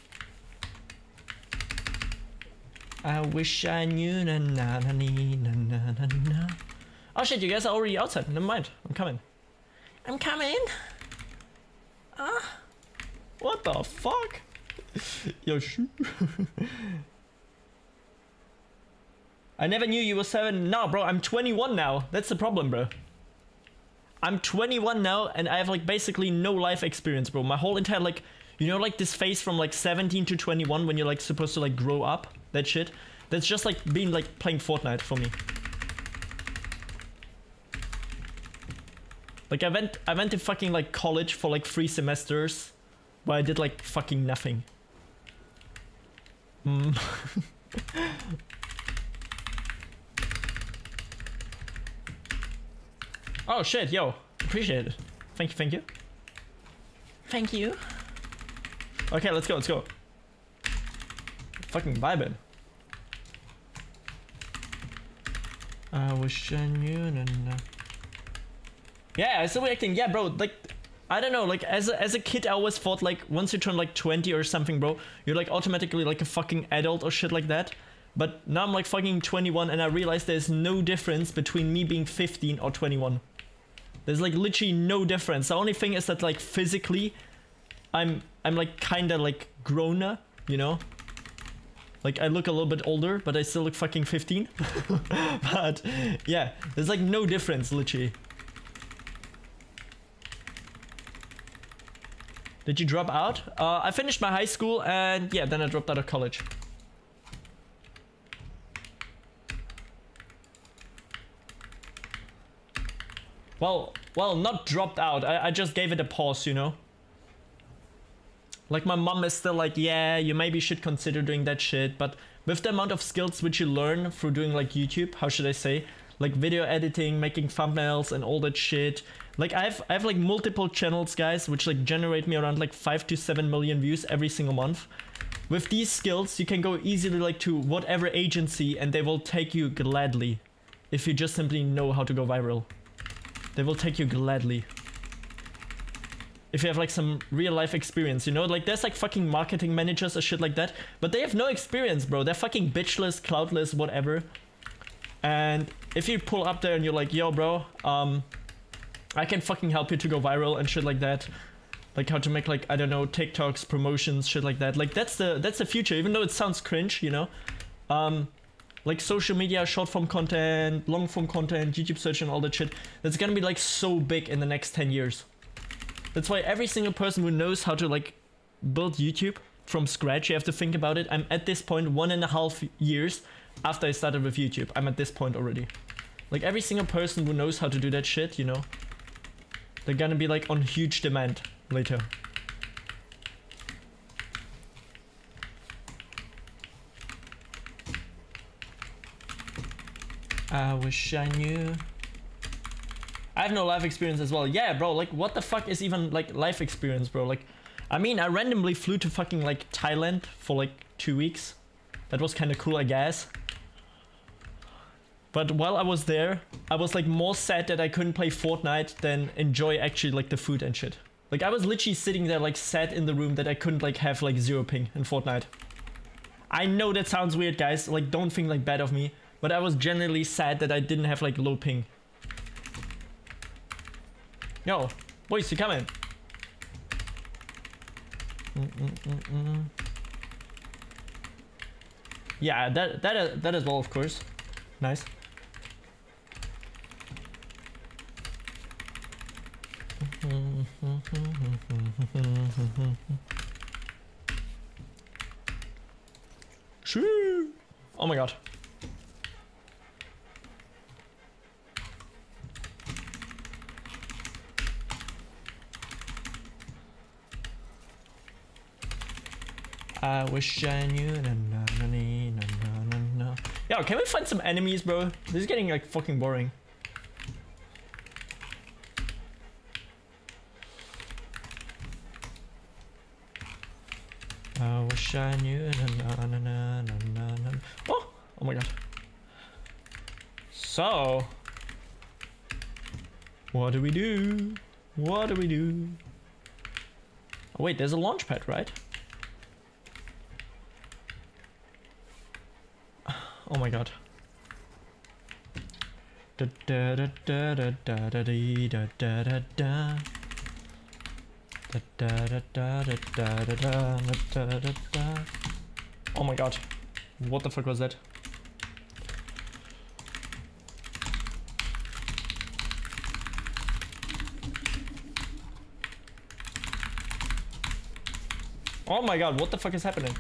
I wish I knew na na na na na na na. Oh shit, you guys are already outside. Never mind. I'm coming. I'm coming. Ah. What the fuck? Yo, shoo. I never knew you were seven. No, bro, I'm 21 now. That's the problem, bro. I'm 21 now, and I have like basically no life experience, bro. My whole entire like, you know, like this phase from like 17 to 21 when you're like supposed to like grow up. That shit. That's just like being like playing Fortnite for me. Like I went, I went to fucking like college for like three semesters, where I did like fucking nothing. Mm. oh shit, yo, appreciate it. Thank you, thank you. Thank you. Okay, let's go, let's go. Fucking vibing. I wish I knew. No, no. Yeah, I still reacting. Yeah, bro. Like, I don't know. Like, as a, as a kid, I always thought like once you turn like 20 or something, bro, you're like automatically like a fucking adult or shit like that. But now I'm like fucking 21, and I realize there's no difference between me being 15 or 21. There's like literally no difference. The only thing is that like physically, I'm I'm like kinda like growner, you know. Like I look a little bit older, but I still look fucking 15. but yeah, there's like no difference, literally. Did you drop out? Uh, I finished my high school and yeah, then I dropped out of college. Well, well, not dropped out. I, I just gave it a pause, you know. Like my mom is still like, yeah, you maybe should consider doing that shit, but with the amount of skills which you learn through doing like YouTube, how should I say, like video editing, making thumbnails and all that shit. Like I have I have like multiple channels, guys, which like generate me around like 5 to 7 million views every single month. With these skills, you can go easily like to whatever agency and they will take you gladly if you just simply know how to go viral. They will take you gladly. If you have like some real life experience, you know? Like there's like fucking marketing managers or shit like that, but they have no experience, bro. They're fucking bitchless, cloudless, whatever. And if you pull up there and you're like, yo, bro, um, I can fucking help you to go viral and shit like that. Like how to make like I don't know TikToks, promotions, shit like that. Like that's the that's the future. Even though it sounds cringe, you know, um, like social media, short form content, long form content, YouTube search, and all that shit. That's gonna be like so big in the next ten years. That's why every single person who knows how to like build YouTube from scratch, you have to think about it. I'm at this point one and a half years after I started with YouTube. I'm at this point already. Like every single person who knows how to do that shit, you know, they're gonna be like on huge demand later. I wish I knew. I have no life experience as well. Yeah, bro, like what the fuck is even like life experience, bro? Like I mean, I randomly flew to fucking like Thailand for like 2 weeks. That was kind of cool, I guess. But while I was there, I was like more sad that I couldn't play Fortnite than enjoy actually like the food and shit. Like I was literally sitting there like sad in the room that I couldn't like have like zero ping in Fortnite. I know that sounds weird guys, like don't think like bad of me, but I was genuinely sad that I didn't have like low ping. Yo, boys, you coming? Mm -mm -mm yeah, that that that as well, of course. Nice. Shoo! Oh my god. I wish I knew. Na, na, na, na, na, na. Yo, can we find some enemies, bro? This is getting like fucking boring. I wish I knew. Na, na, na, na, na, na. Oh, oh my god. So, what do we do? What do we do? Oh wait, there's a launch pad, right? Oh my god. Da da da da da da da da da da da. Da da da da da da da da. Oh my god. What the fuck was that? Oh my god, what the fuck is happening?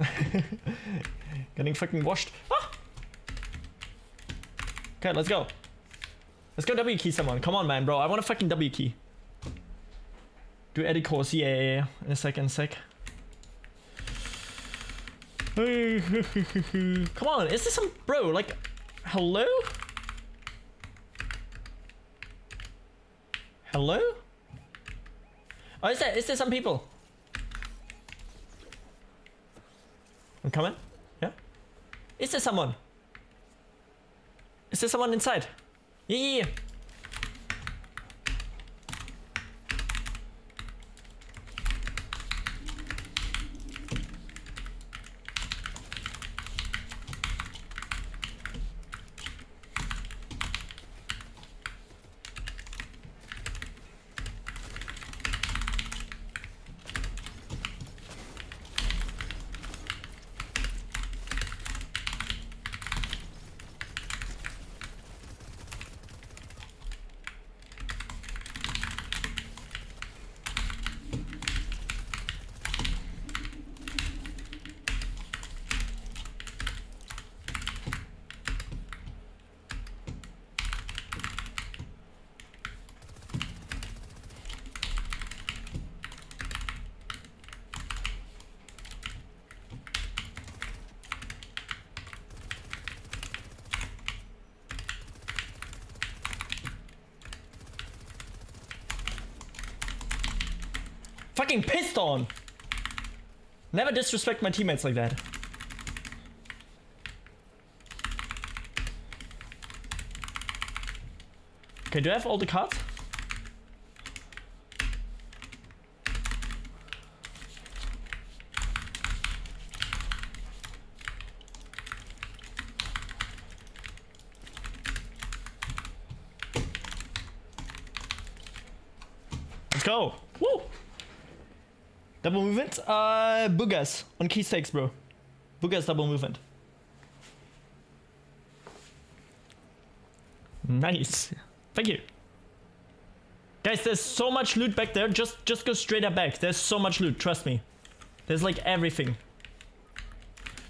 Getting fucking washed. Ah! Okay, let's go. Let's go W key someone. Come on, man, bro. I want a fucking W key. Do edit course. Yeah, yeah, yeah. In a second, sec. Come on, is this some bro? Like, hello? Hello? Oh, is there, is there some people? I'm coming. Yeah. Is there someone? Is there someone inside? E fucking pissed on. Never disrespect my teammates like that. Okay, do I have all the cards? Let's go. Woo! Double movement. Uh, Bugas on key stakes, bro. Bugas double movement. Nice. Thank you. Guys, there's so much loot back there. Just just go straight up back. There's so much loot, trust me. There's like everything.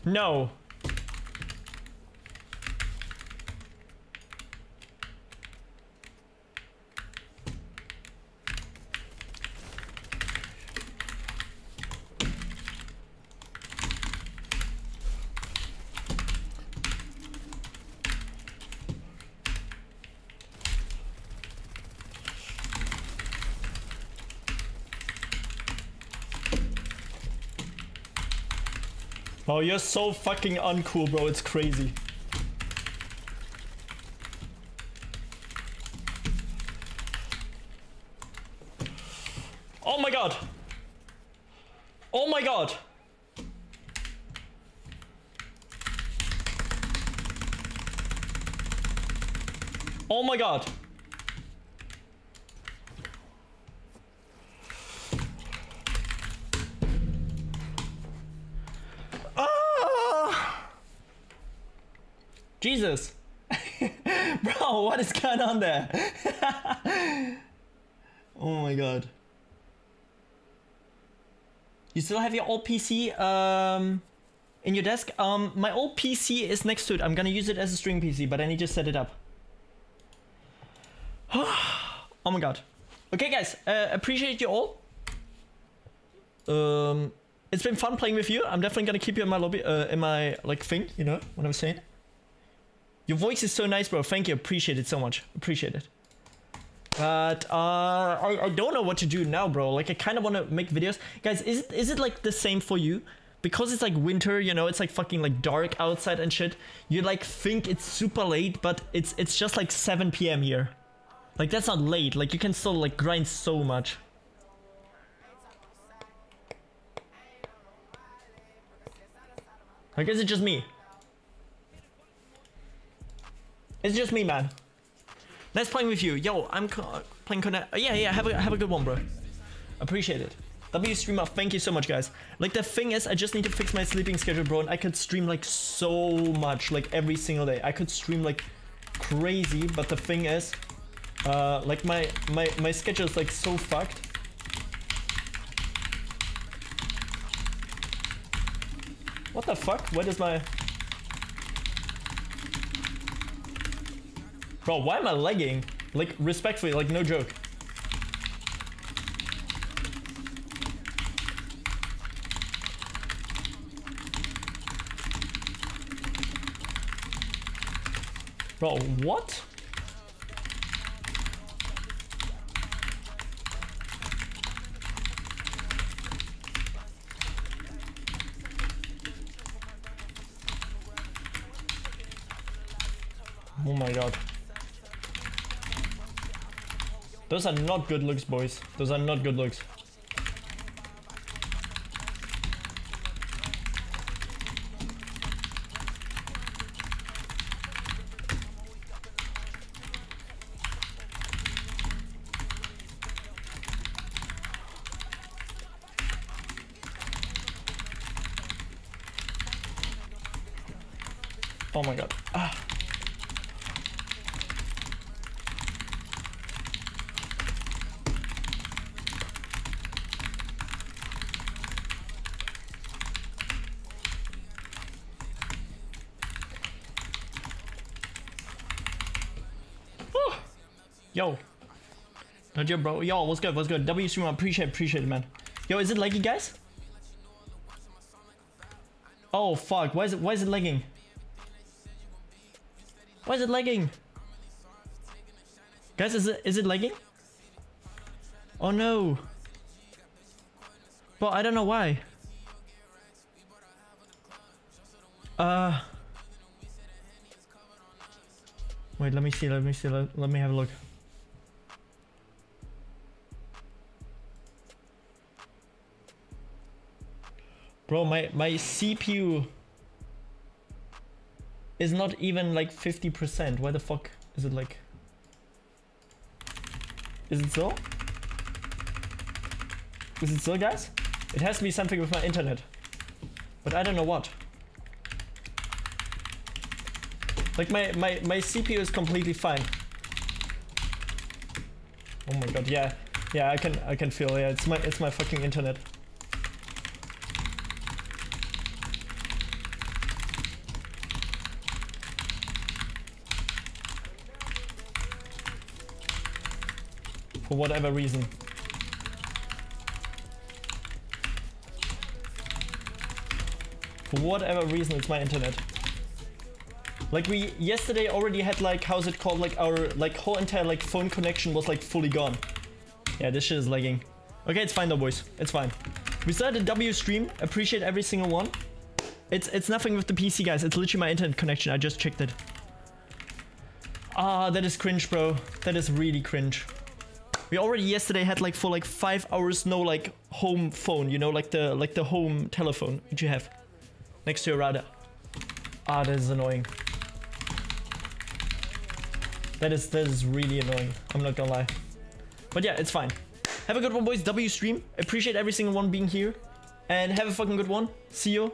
No. You're so fucking uncool, bro. It's crazy. Oh my god. Oh my god. Oh my god. Ah! Jesus. Bro, on there? oh my god. You still have your old PC um, in your desk? Um, my old PC is next to it. I'm gonna use it as a string PC, but I need to set it up. oh my god. Okay, guys, uh, appreciate you all. Um, it's been fun playing with you. I'm definitely gonna keep you in my lobby, uh, in my like thing. You know what I'm saying? Your voice is so nice, bro. Thank you. Appreciate it so much. Appreciate it. But uh, I, I don't know what to do now, bro. Like I kind of want to make videos, guys. Is it is it like the same for you? Because it's like winter, you know, it's like fucking like dark outside and shit. You like think it's super late, but it's it's just like 7 p.m. here. Like that's not late. Like you can still like grind so much. Like, is it just me? It's just me, man. Nice playing with you. Yo, I'm playing Connect. Uh, yeah, yeah, have a, have a good one, bro. Appreciate it. W streamer, thank you so much, guys. Like, the thing is, I just need to fix my sleeping schedule, bro, and I could stream, like, so much, like, every single day. I could stream, like, crazy, but the thing is, uh, like, my, my, my schedule is, like, so fucked. What the fuck? Where does my... Bro, why am I legging? Like, respectfully, like, no joke. Bro, what? Those are not good looks, boys. Those are not good looks. Oh my god. Ah. Whew. Yo. Not your bro. Yo, what's good? What's good? W stream, appreciate appreciate it, man. Yo, is it laggy, guys? Oh fuck, why is it why is it lagging? Why is it lagging? Guys, is it is it lagging? Oh no. But I don't know why. Uh. Wait, let me see, let me see, let, let me have a look. Bro, my, my CPU is not even like 50%. Why the fuck is it like... Is it so? Is it so, guys? It has to be something with my internet. But I don't know what. Like my, my, my CPU is completely fine. Oh my god, yeah. Yeah, I can I can feel yeah, it's my it's my fucking internet. Whatever reason. For whatever reason, it's my internet. Like we yesterday already had like how's it called like our like whole entire like phone connection was like fully gone. Yeah, this shit is lagging. Okay, it's fine though, boys. It's fine. We started a W stream. Appreciate every single one. It's it's nothing with the PC, guys. It's literally my internet connection. I just checked it. Ah, that is cringe, bro. That is really cringe. We already yesterday had like for like five hours no like home phone, you know, like the like the home telephone which you have next to your router. Ah, that is annoying. That is that is really annoying. I'm not gonna lie. But yeah, it's fine. Have a good one, boys. W stream. Appreciate every single one being here. And have a fucking good one. See you.